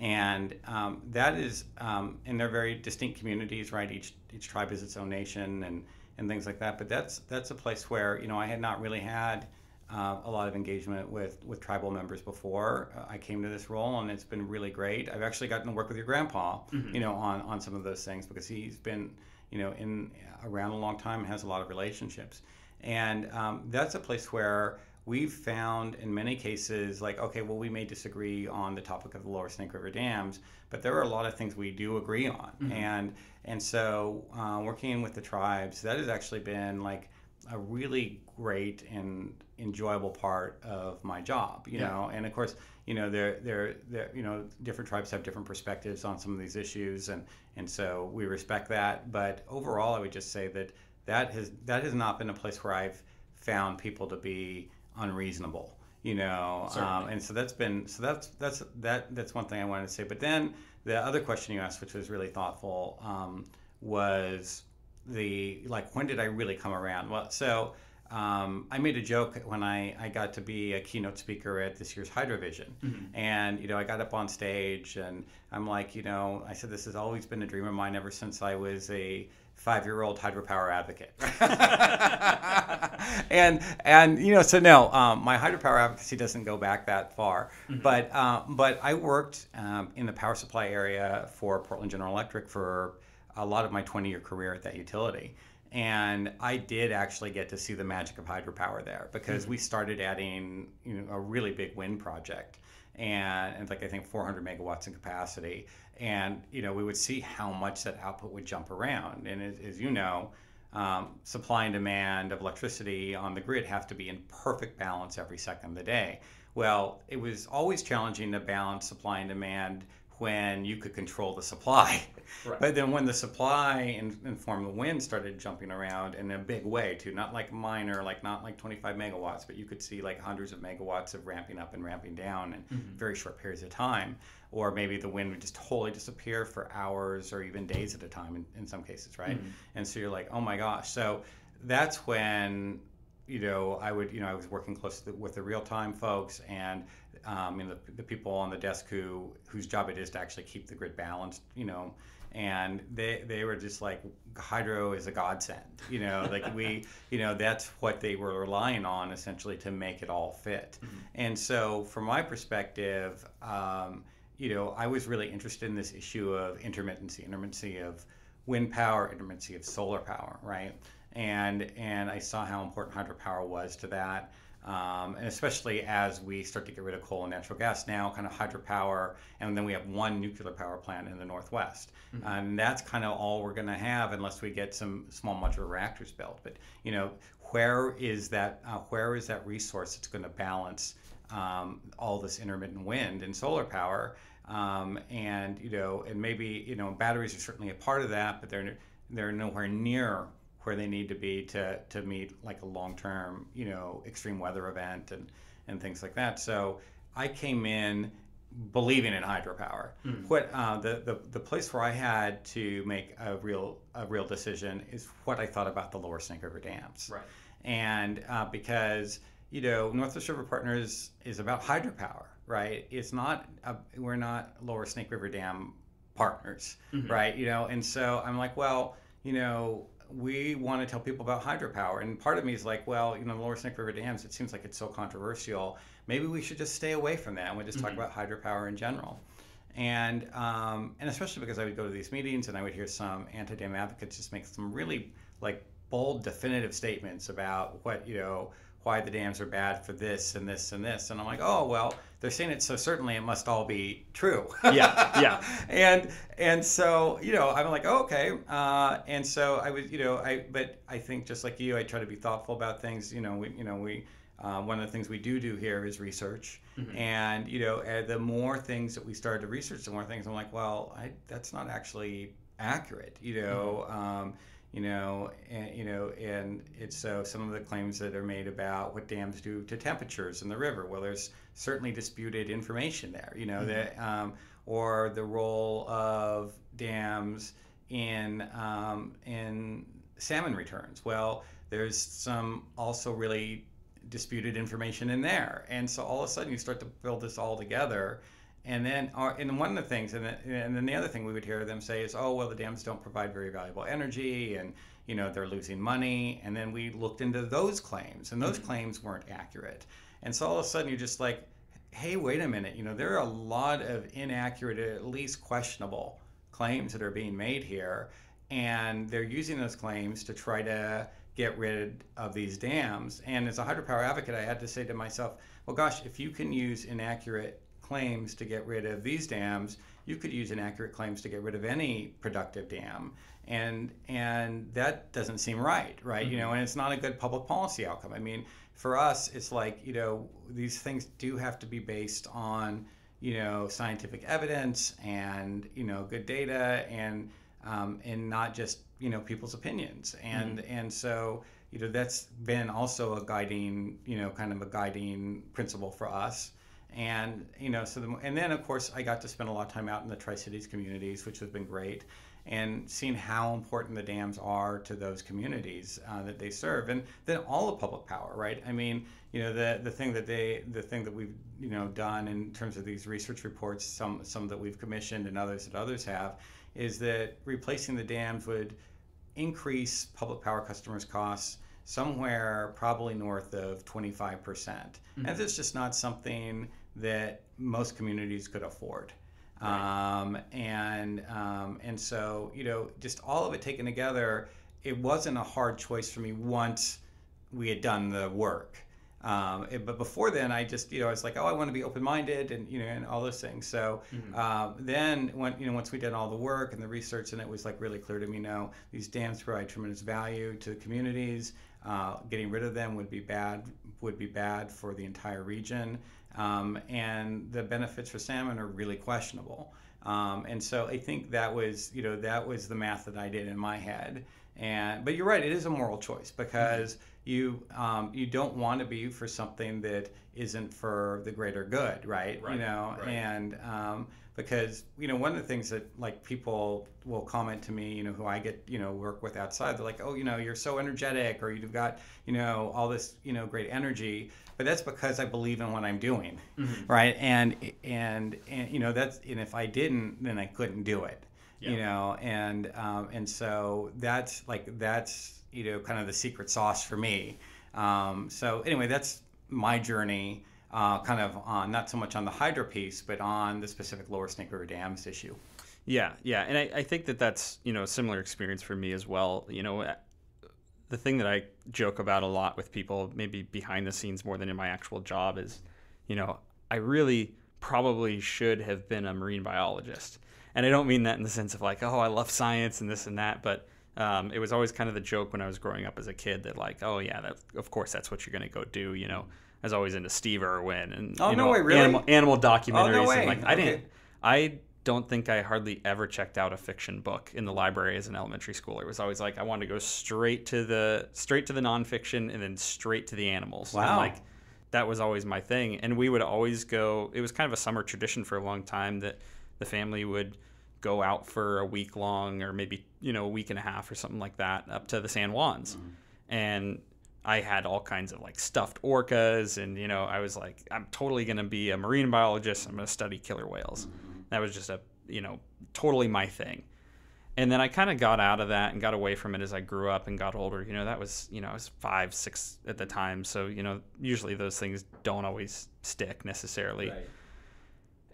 And um, that is, um, and they're very distinct communities, right? Each each tribe is its own nation and, and things like that. But that's that's a place where you know I had not really had uh, a lot of engagement with with tribal members before uh, I came to this role, and it's been really great. I've actually gotten to work with your grandpa, you know, on on some of those things because he's been you know in around a long time, and has a lot of relationships, and um, that's a place where we've found in many cases like okay well we may disagree on the topic of the lower snake river dams but there are a lot of things we do agree on. And and so uh, working with the tribes that has actually been like a really great and enjoyable part of my job you Yeah. know? And of course you know they're, they're you know different tribes have different perspectives on some of these issues and and so we respect that. But overall i would just say that that has that has not been a place where i've found people to be unreasonable you know um, and so that's been so that's that's that that's one thing i wanted to say. But then the other question you asked which was really thoughtful um, was the like when did i really come around? Well so um, I made a joke when I, I got to be a keynote speaker at this year's Hydrovision. And, you know, I got up on stage and I'm like, you know, I said, this has always been a dream of mine ever since I was a five year old hydropower advocate. and, and, you know, so no, um, my hydropower advocacy doesn't go back that far. But, uh, but I worked um, in the power supply area for Portland General Electric for a lot of my 20 year career at that utility. And I did actually get to see the magic of hydropower there because we started adding you know, a really big wind project and, and like I think 400 megawatts in capacity. And you know we would see how much that output would jump around. And as, as you know, um, supply and demand of electricity on the grid have to be in perfect balance every second of the day. Well, it was always challenging to balance supply and demand when you could control the supply. Right. But then when the supply in, in form of wind started jumping around in a big way too, not like minor, like not like 25 megawatts, but you could see like hundreds of megawatts of ramping up and ramping down in very short periods of time. Or maybe the wind would just totally disappear for hours or even days at a time in, in some cases, right? And so you're like, oh my gosh. So that's when you know, I would, you know, I was working closely with the real time folks and, um, you know, the, the people on the desk who, whose job it is to actually keep the grid balanced, you know, and they, they were just like, hydro is a godsend, you know, like we, you know, that's what they were relying on essentially to make it all fit. And so from my perspective, um, you know, I was really interested in this issue of intermittency, intermittency of wind power, intermittency of solar power, right? and and I saw how important hydropower was to that. Um, and especially as we start to get rid of coal and natural gas now, kind of hydropower, and then we have one nuclear power plant in the Northwest, and that's kind of all we're going to have unless we get some small modular reactors built. But you know, where is that? Uh, where is that resource that's going to balance um, all this intermittent wind and solar power? Um, and you know, and maybe you know, batteries are certainly a part of that, but they're they're nowhere near where they need to be to, to meet like a long-term you know extreme weather event and and things like that. So i came in believing in hydropower. What uh, the, the the place where i had to make a real a real decision is what i thought about the lower snake river dams. Right. and uh, because you know northwest river partners is about hydropower right? It's not a, we're not lower snake river dam partners right? You know and so i'm like well you know we want to tell people about hydropower. And part of me is like, well, you know, the Lower Snake River dams, it seems like it's so controversial. Maybe we should just stay away from that and we just talk Mm-hmm. about hydropower in general. And um, and especially because I would go to these meetings and I would hear some anti-dam advocates just make some really like bold, definitive statements about what you know why the dams are bad for this and this and this. And I'm like, oh well, they're saying it so certainly it must all be true. Yeah, yeah. and and so you know I'm like oh, okay. Uh, and so I was you know I but I think just like you, I try to be thoughtful about things. You know we you know we. Uh, one of the things we do do here is research, and you know, uh, the more things that we started to research, the more things I'm like, well, I, that's not actually accurate, you know. Um, you know, and, you know, and it's so some of the claims that are made about what dams do to temperatures in the river. Well, there's certainly disputed information there, you know, that um, or the role of dams in um, in salmon returns. Well, there's some also really disputed information in there, and so all of a sudden you start to build this all together. And then, uh, and one of the things, and, the, and then the other thing we would hear them say is, "Oh, well, the dams don't provide very valuable energy, and you know they're losing money." And then we looked into those claims, and those claims weren't accurate. And so all of a sudden you're just like, "Hey, wait a minute! You know, there are a lot of inaccurate, at least questionable, claims that are being made here, and they're using those claims to try to get rid of these dams." And as a hydropower advocate, I had to say to myself, "Well, gosh, if you can use inaccurate claims to get rid of these dams, you could use inaccurate claims to get rid of any productive dam, and and that doesn't seem right, right? You know, and it's not a good public policy outcome. I mean, for us, it's like you know these things do have to be based on you know scientific evidence and you know good data and um, and not just you know people's opinions. And and so you know that's been also a guiding you know kind of a guiding principle for us and you know so the, and then of course i got to spend a lot of time out in the tri-cities communities which has been great and seeing how important the dams are to those communities uh, that they serve and then all of public power right i mean you know the the thing that they the thing that we've you know done in terms of these research reports some some that we've commissioned and others that others have is that replacing the dams would increase public power customers costs somewhere probably north of 25%. percent And that's just not something that most communities could afford. Um, and um, and so you know just all of it taken together, it wasn't a hard choice for me once we had done the work. Um, it- but before then, I just you know I was like, oh, I want to be open-minded and you know and all those things. So um, then when you know once we did all the work and the research, and it was like really clear to me, no, these dams provide tremendous value to the communities. Uh, getting rid of them would be bad would be bad for the entire region, um, and the benefits for salmon are really questionable. Um, and so I think that was you know that was the math that I did in my head. And but you're right, it is a moral choice because you um, you don't want to be for something that isn't for the greater good, right? You know, right. and um, because you know one of the things that like people will comment to me, you know, who I get you know work with outside, they're like, oh, you know, you're so energetic, or you've got you know all this you know great energy, but that's because I believe in what I'm doing, right? And and and you know that's and if I didn't, then I couldn't do it you know and um, and so that's like that's you know kind of the secret sauce for me. Um, so anyway that's my journey uh, kind of on not so much on the hydro piece but on the specific lower snake river dams issue. Yeah, yeah, and I, I think that that's you know a similar experience for me as well. You know, uh, the thing that I joke about a lot with people, maybe behind the scenes more than in my actual job, is, you know, I really probably should have been a marine biologist, and I don't mean that in the sense of like, oh, I love science and this and that, but um, it was always kind of the joke when I was growing up as a kid that like, oh yeah, that of course that's what you're gonna go do, you know. I was always into Steve Irwin and Oh, you no know, way, really? animal, animal documentaries way. and like I Okay. didn't I don't think I hardly ever checked out a fiction book in the library as an elementary schooler. It was always like I wanted to go straight to the straight to the nonfiction and then straight to the animals. And, Wow. like that was always my thing. And we would always go it was kind of a summer tradition for a long time that the family would go out for a week long or maybe, you know, a week and a half or something like that up to the San Juans. Mm-hmm. And I had all kinds of like stuffed orcas, and you know, I was like, I'm totally gonna be a marine biologist. I'm gonna study killer whales. Mm-hmm. That was just a, you know, totally my thing. and then I kind of got out of that and got away from it as I grew up and got older. You know, that was you know I was five, six at the time, so you know usually those things don't always stick necessarily. Right.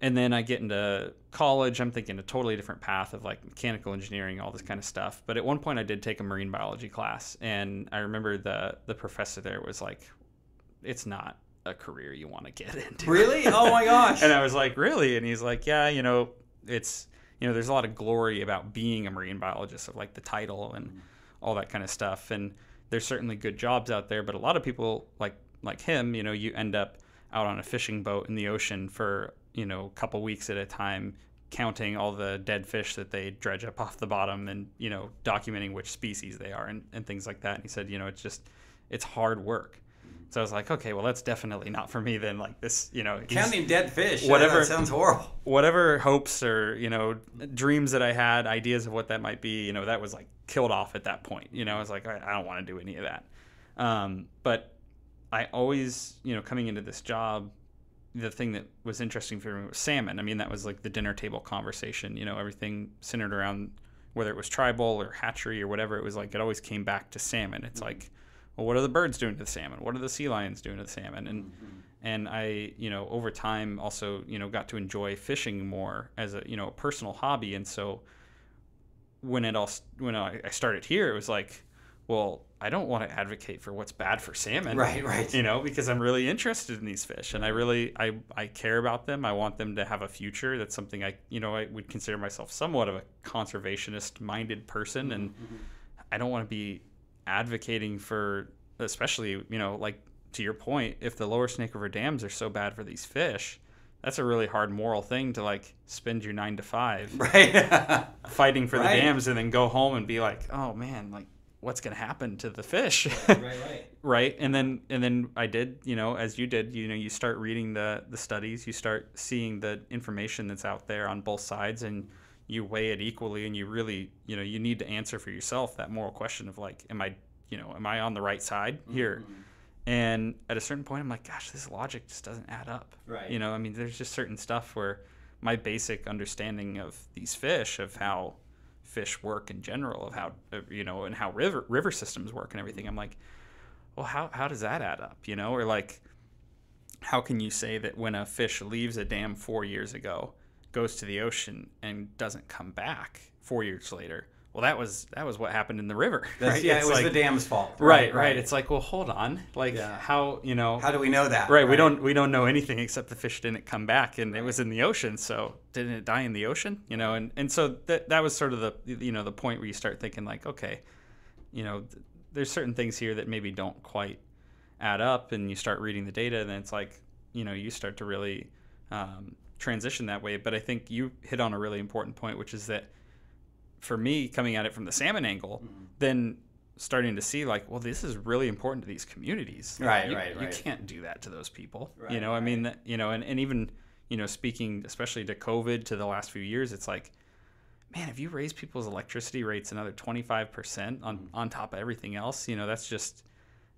And then I get into college. I'm thinking a totally different path of like mechanical engineering, all this kind of stuff. But at one point, I did take a marine biology class, and I remember the the professor there was like, "It's not a career you want to get into." Really? Oh my gosh. and I was like, "Really?" And he's like, "Yeah, you know, it's you know, there's a lot of glory about being a marine biologist, of like the title and mm-hmm. all that kind of stuff. And there's certainly good jobs out there, but a lot of people like like him, you know, you end up out on a fishing boat in the ocean for you know a couple weeks at a time counting all the dead fish that they dredge up off the bottom and you know documenting which species they are and, and things like that and he said you know it's just it's hard work so I was like, okay, well, that's definitely not for me. Then, like this, you know, Counting dead fish. Whatever- That sounds horrible. whatever hopes or you know dreams that I had, ideas of what that might be, you know, that was like killed off at that point. You know, I was like, I, I don't want to do any of that. Um, but I always, you know, coming into this job, the thing that was interesting for me was salmon. I mean, that was like the dinner table conversation. You know, everything centered around whether it was tribal or hatchery or whatever. It was like it always came back to salmon. It's mm-hmm. like, well, what are the birds doing to the salmon? What are the sea lions doing to the salmon? And mm-hmm. and I, you know, over time also, you know, got to enjoy fishing more as a, you know, personal hobby. And so when it all, when I I started here, it was like, well, I don't want to advocate for what's bad for salmon, Right, right. You know, because I'm really interested in these fish, and I really, I, I care about them. I want them to have a future. That's something I, you know, I would consider myself somewhat of a conservationist-minded person, and mm-hmm, mm-hmm. I don't want to be advocating for, especially, you know, like to your point, if the lower Snake River dams are so bad for these fish, that's a really hard moral thing to like spend your nine to five Right. fighting for Right. the dams and then go home and be like, oh man, like what's gonna happen to the fish? right, right. right and then and then i did you know as you did you know you start reading the the studies you start seeing the information that's out there on both sides and you weigh it equally and you really you know you need to answer for yourself that moral question of like am i you know am i on the right side mm-hmm. here and at a certain point i'm like gosh this logic just doesn't add up Right. you know i mean there's just certain stuff where my basic understanding of these fish of how fish work in general of how uh, you know and how river river systems work and everything. I'm like well how, how does that add up you know? Or like how can you say that when a fish leaves a dam four years ago goes to the ocean and doesn't come back four years later well that was that was what happened in the river right Yeah, It's it was like- the dam's fault. right, right it's like well hold on like Yeah. how you know How do we know that? Right, we don't we don't know anything except the fish didn't come back and it was in the ocean. So didn't it die in the ocean? You know, and, and so that that was sort of the you know the point where you start thinking like, okay, you know, th- there's certain things here that maybe don't quite add up, and you start reading the data, and then it's like, you know, you start to really um, transition that way. But I think you hit on a really important point, which is that for me, coming at it from the salmon angle, Mm-hmm. then starting to see like, well, this is really important to these communities. Right, You- right, You right. can't do that to those people. Right, you Right, know, I mean, you know, and, and even you know, speaking especially to COVID to the last few years, it's like, man, if you raise people's electricity rates another twenty five percent on Mm-hmm. on top of everything else, you know, that's just.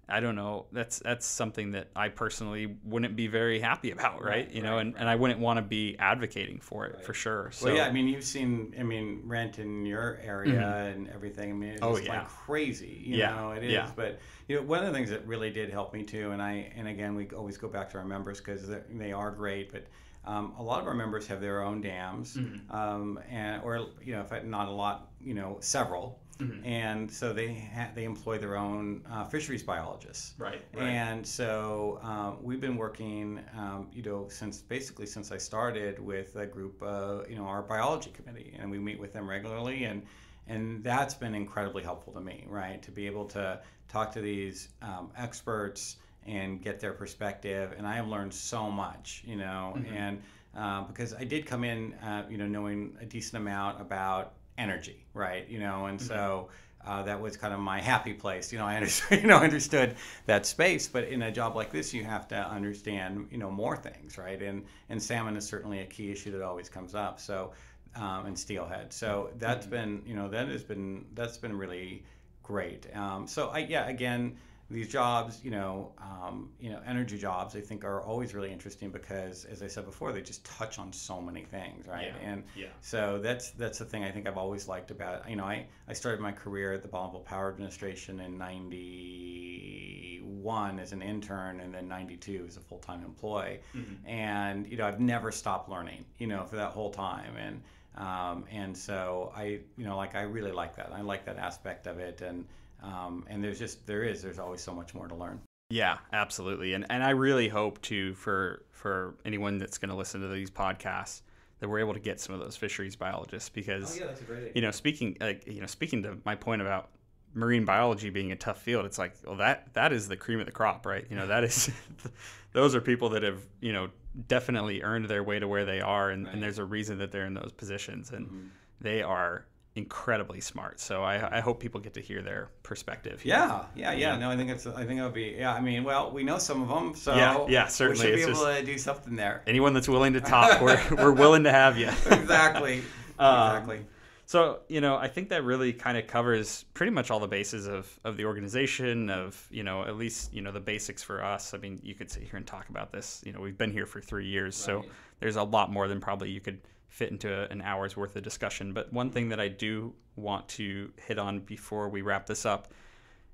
I don't know. That's that's something that I personally wouldn't be very happy about, right? Right, you know, right, and, and I wouldn't want to be advocating for it for sure. So Well, yeah, I mean, you've seen, I mean, rent in your area and everything. I mean, it's Oh, yeah. like crazy. You Yeah, know, it is. yeah. But you know, one of the things that really did help me too, and I, and again, we always go back to our members because they are great, but. Um, a lot of our members have their own dams, Mm-hmm. um, and or you know, if not a lot, you know, several, Mm-hmm. and so they ha- they employ their own uh, fisheries biologists. right, And so um, we've been working, um, you know, since basically since I started with a group, uh, you know, our biology committee, and we meet with them regularly, and and that's been incredibly helpful to me, right, to be able to talk to these um, experts and get their perspective, and I have learned so much, you know, and uh, because I did come in, uh, you know, knowing a decent amount about energy, right, you know, and so uh, that was kind of my happy place. You know, I understood, you know, understood that space, but in a job like this, you have to understand, you know, more things, right? And and salmon is certainly a key issue that always comes up. So, um, and steelhead. So that's been, you know, that has been that's been really great. Um, so I yeah, again. These jobs, you know, um, you know, energy jobs, I think are always really interesting because, as I said before, they just touch on so many things, right? Yeah. And Yeah. so that's that's the thing I think I've always liked about. You know, I I started my career at the Bonneville Power Administration in '91 as an intern, and then '92 as a full time employee. Mhm. And you know, I've never stopped learning. You know, for that whole time, and um, and so I, you know, like I really like that. I like that aspect of it, and um, and there's just there is there's always so much more to learn. Yeah, absolutely. And and I really hope to for for anyone that's going to listen to these podcasts that we're able to get some of those fisheries biologists because that's a great you know speaking like you know speaking to my point about marine biology being a tough field it's like well that that is the cream of the crop right you know that is those are people that have you know definitely earned their way to where they are and, Right. and there's a reason that they're in those positions and Mhm. they are incredibly smart so I, I hope people get to hear their perspective Yeah, yeah, yeah. Yeah. No, I think it's. I think it'll be. Yeah, I mean, well, we know some of them, so Yeah, yeah, certainly. We should be It's able to do something there. anyone that's willing to talk we're, we're willing to have you exactly. Um, exactly. So, you know, I think that really kind of covers pretty much all the bases of, of the organization, of, you know, at least, you know, the basics for us. I mean, you could sit here and talk about this. You know, we've been here for three years, so there's a lot more than probably you could fit into a, an hour's worth of discussion. But one thing that I do want to hit on before we wrap this up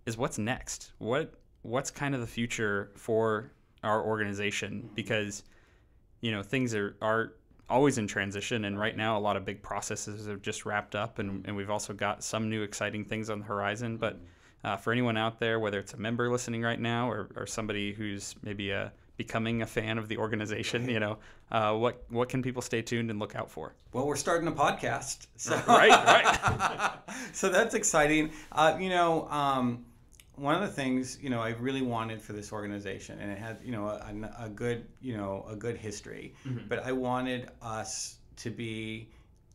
is what's next? What what's kind of the future for our organization? Because, you know, things are, are always in transition and right now a lot of big processes have just wrapped up and, and we've also got some new exciting things on the horizon but uh, for anyone out there whether it's a member listening right now or, or somebody who's maybe uh becoming a fan of the organization you know uh, what what can people stay tuned and look out for Well, we're starting a podcast. So. Right, right. so that's exciting. Uh, you know, um, one of the things you know I really wanted for this organization, and it had you know a, a good you know a good history, but I wanted us to be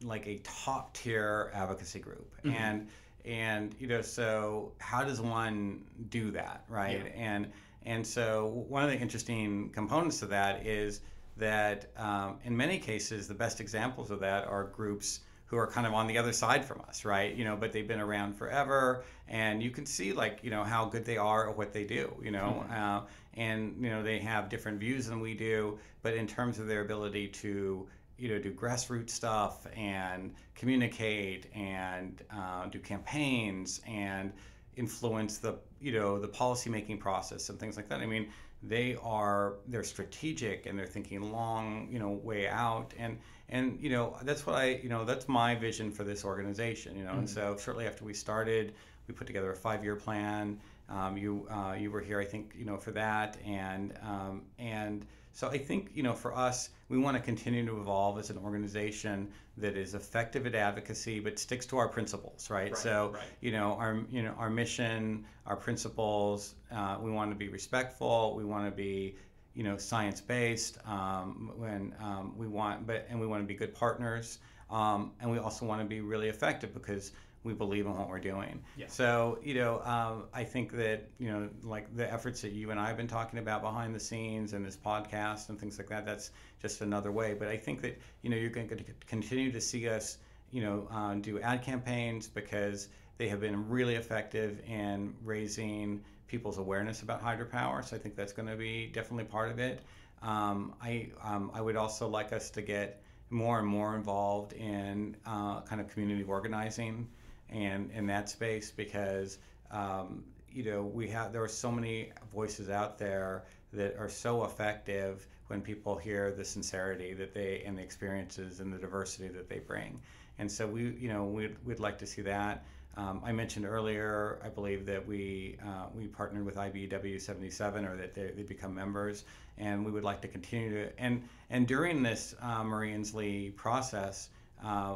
like a top tier advocacy group, and and you know so how does one do that, right? Yeah. And and so one of the interesting components of that is that um, in many cases the best examples of that are groups who are kind of on the other side from us right? You know but they've been around forever and you can see like you know how good they are at what they do you know? Uh, and you know they have different views than we do but in terms of their ability to you know do grassroots stuff and communicate and uh, do campaigns and influence the you know the policy making process and things like that. I mean they are they're strategic and they're thinking long you know way out. And and you know that's what i you know that's my vision for this organization you know. And so shortly after we started we put together a five year plan. Um, you uh, you were here i think you know for that. And um, and so I think you know for us, we want to continue to evolve as an organization that is effective at advocacy, but sticks to our principles, right? Right, so right. you know our you know our mission, our principles. Uh, we want to be respectful. We want to be you know science based. Um, when um, we want, but and we want to be good partners. Um, and we also want to be really effective because we believe in what we're doing. Yeah. So, you know, um, I think that, you know, like the efforts that you and I have been talking about behind the scenes and this podcast and things like that, that's just another way. But I think that, you know, you're going to continue to see us, you know, uh, do ad campaigns because they have been really effective in raising people's awareness about hydropower. So I think that's going to be definitely part of it. Um, I, um, I would also like us to get more and more involved in uh, kind of community organizing and in that space because um, you know we have there are so many voices out there that are so effective when people hear the sincerity that they and the experiences and the diversity that they bring and so we you know we'd, we'd like to see that um, I mentioned earlier, I believe that we uh, we partnered with IBEW 77, or that they, they become members, and we would like to continue to. And and during this uh, Murray Inslee process, uh,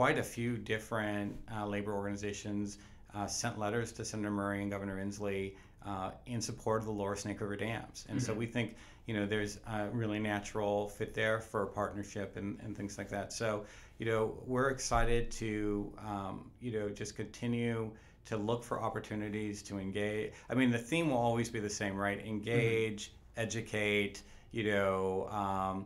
quite a few different uh, labor organizations uh, sent letters to Senator Murray and Governor Inslee uh, in support of the Lower Snake River dams. And so we think, you know, there's a really natural fit there for a partnership and, and things like that. So, you know, we're excited to, um, you know, just continue to look for opportunities to engage. I mean, the theme will always be the same, right? Engage, educate, you know, um,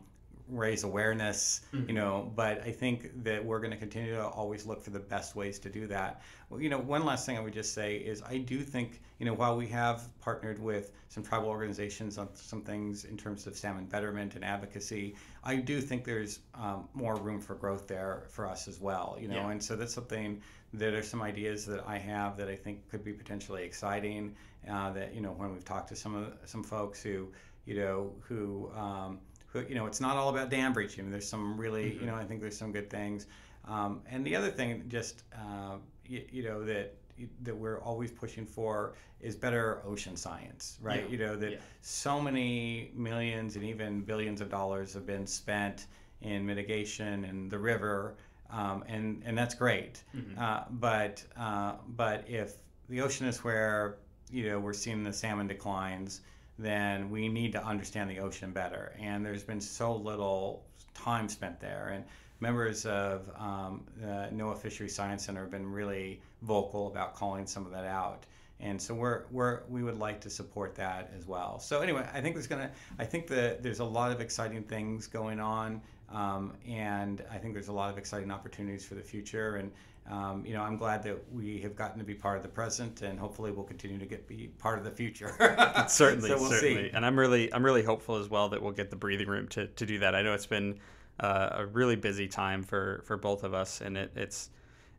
raise awareness, mm-hmm. you know. But I think that we're going to continue to always look for the best ways to do that. Well, you know, one last thing I would just say is I do think, you know, while we have partnered with some tribal organizations on some things in terms of salmon betterment and advocacy, I do think there's um, more room for growth there for us as well, you know. Yeah. And so that's something that are some ideas that I have that I think could be potentially exciting. Uh, that you know, when we've talked to some of some folks who, you know, who um, you know, it's not all about dam breaching. There's some really, mm-hmm. you know, I think there's some good things. Um, and the other thing, just uh, you, you, know, that that we're always pushing for is better ocean science, right? Yeah. You know that yeah. so many millions and even billions of dollars have been spent in mitigation and the river, um, and and that's great. Mm-hmm. Uh, but uh, but if the ocean is where you know we're seeing the salmon declines then we need to understand the ocean better. And there's been so little time spent there. And members of um, the NOAA Fishery Science Center have been really vocal about calling some of that out. And so we're, we're we would like to support that as well. So anyway, I think there's gonna I think that there's a lot of exciting things going on, um, and I think there's a lot of exciting opportunities for the future. And um, you know, I'm glad that we have gotten to be part of the present, and hopefully we'll continue to get be part of the future. certainly, so we'll certainly, see. and I'm really, I'm really hopeful as well that we'll get the breathing room to, to do that. I know it's been uh, a really busy time for for both of us, and it, it's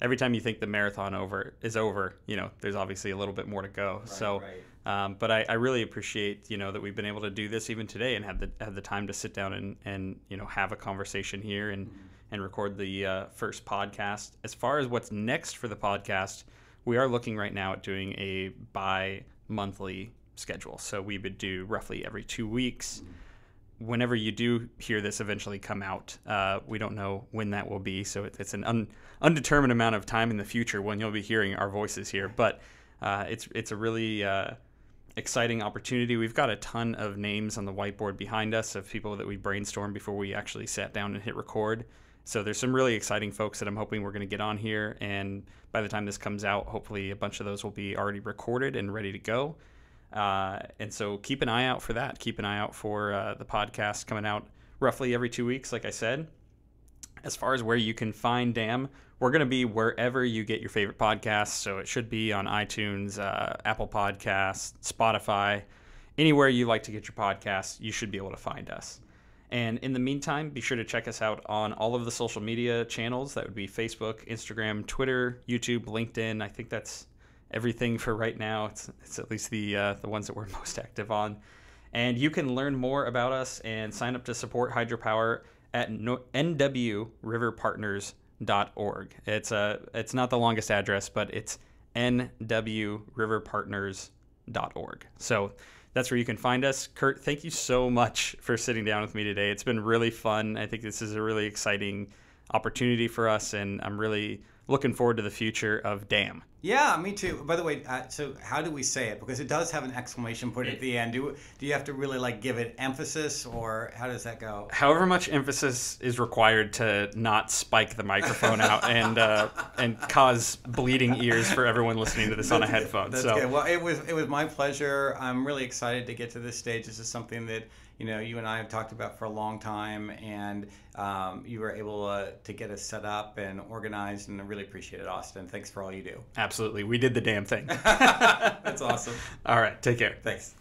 every time you think the marathon over is over, you know, there's obviously a little bit more to go. Right, so. Right. Um, but I, I, really appreciate you know that we've been able to do this even today and have the have the time to sit down and, and you know have a conversation here and mm-hmm and record the uh, first podcast. As far as what's next for the podcast, we are looking right now at doing a bi monthly schedule. So we would do roughly every two weeks. Whenever you do hear this eventually come out, uh, we don't know when that will be. So it, it's an un, undetermined amount of time in the future when you'll be hearing our voices here. But uh, it's it's a really uh, exciting opportunity. We've got a ton of names on the whiteboard behind us of people that we brainstormed before we actually sat down and hit record. So there's some really exciting folks that I'm hoping we're going to get on here. And by the time this comes out, hopefully a bunch of those will be already recorded and ready to go. Uh, and so keep an eye out for that. Keep an eye out for uh, the podcast coming out roughly every two weeks, like I said. As far as where you can find DAM, we're going to be wherever you get your favorite podcasts. So it should be on iTunes, uh, Apple Podcasts, Spotify, anywhere you like to get your podcasts, you should be able to find us. And in the meantime, be sure to check us out on all of the social media channels. That would be Facebook, Instagram, Twitter, YouTube, LinkedIn. I think that's everything for right now. It's, it's at least the uh, the ones that we're most active on. And you can learn more about us and sign up to support hydropower at nwriverpartners.org. It's a uh, it's not the longest address, but it's nwriverpartners.org. So that's where you can find us. Kurt, thank you so much for sitting down with me today. It's been really fun. I think this is a really exciting opportunity for us, and I'm really looking forward to the future of DAM. Yeah, me too. By the way, uh, so how do we say it? Because it does have an exclamation point at the end. Do do you have to really like give it emphasis, or how does that go? However much emphasis is required to not spike the microphone out and uh, and cause bleeding ears for everyone listening to this on a headphone. That's so. good. Well, it was it was my pleasure. I'm really excited to get to this stage. This is something that you know you and I have talked about for a long time, and um, you were able uh, to get us set up and organized, and I really appreciate it, Austin. Thanks for all you do. Absolutely, we did the damn thing. That's awesome. All right, take care. Thanks.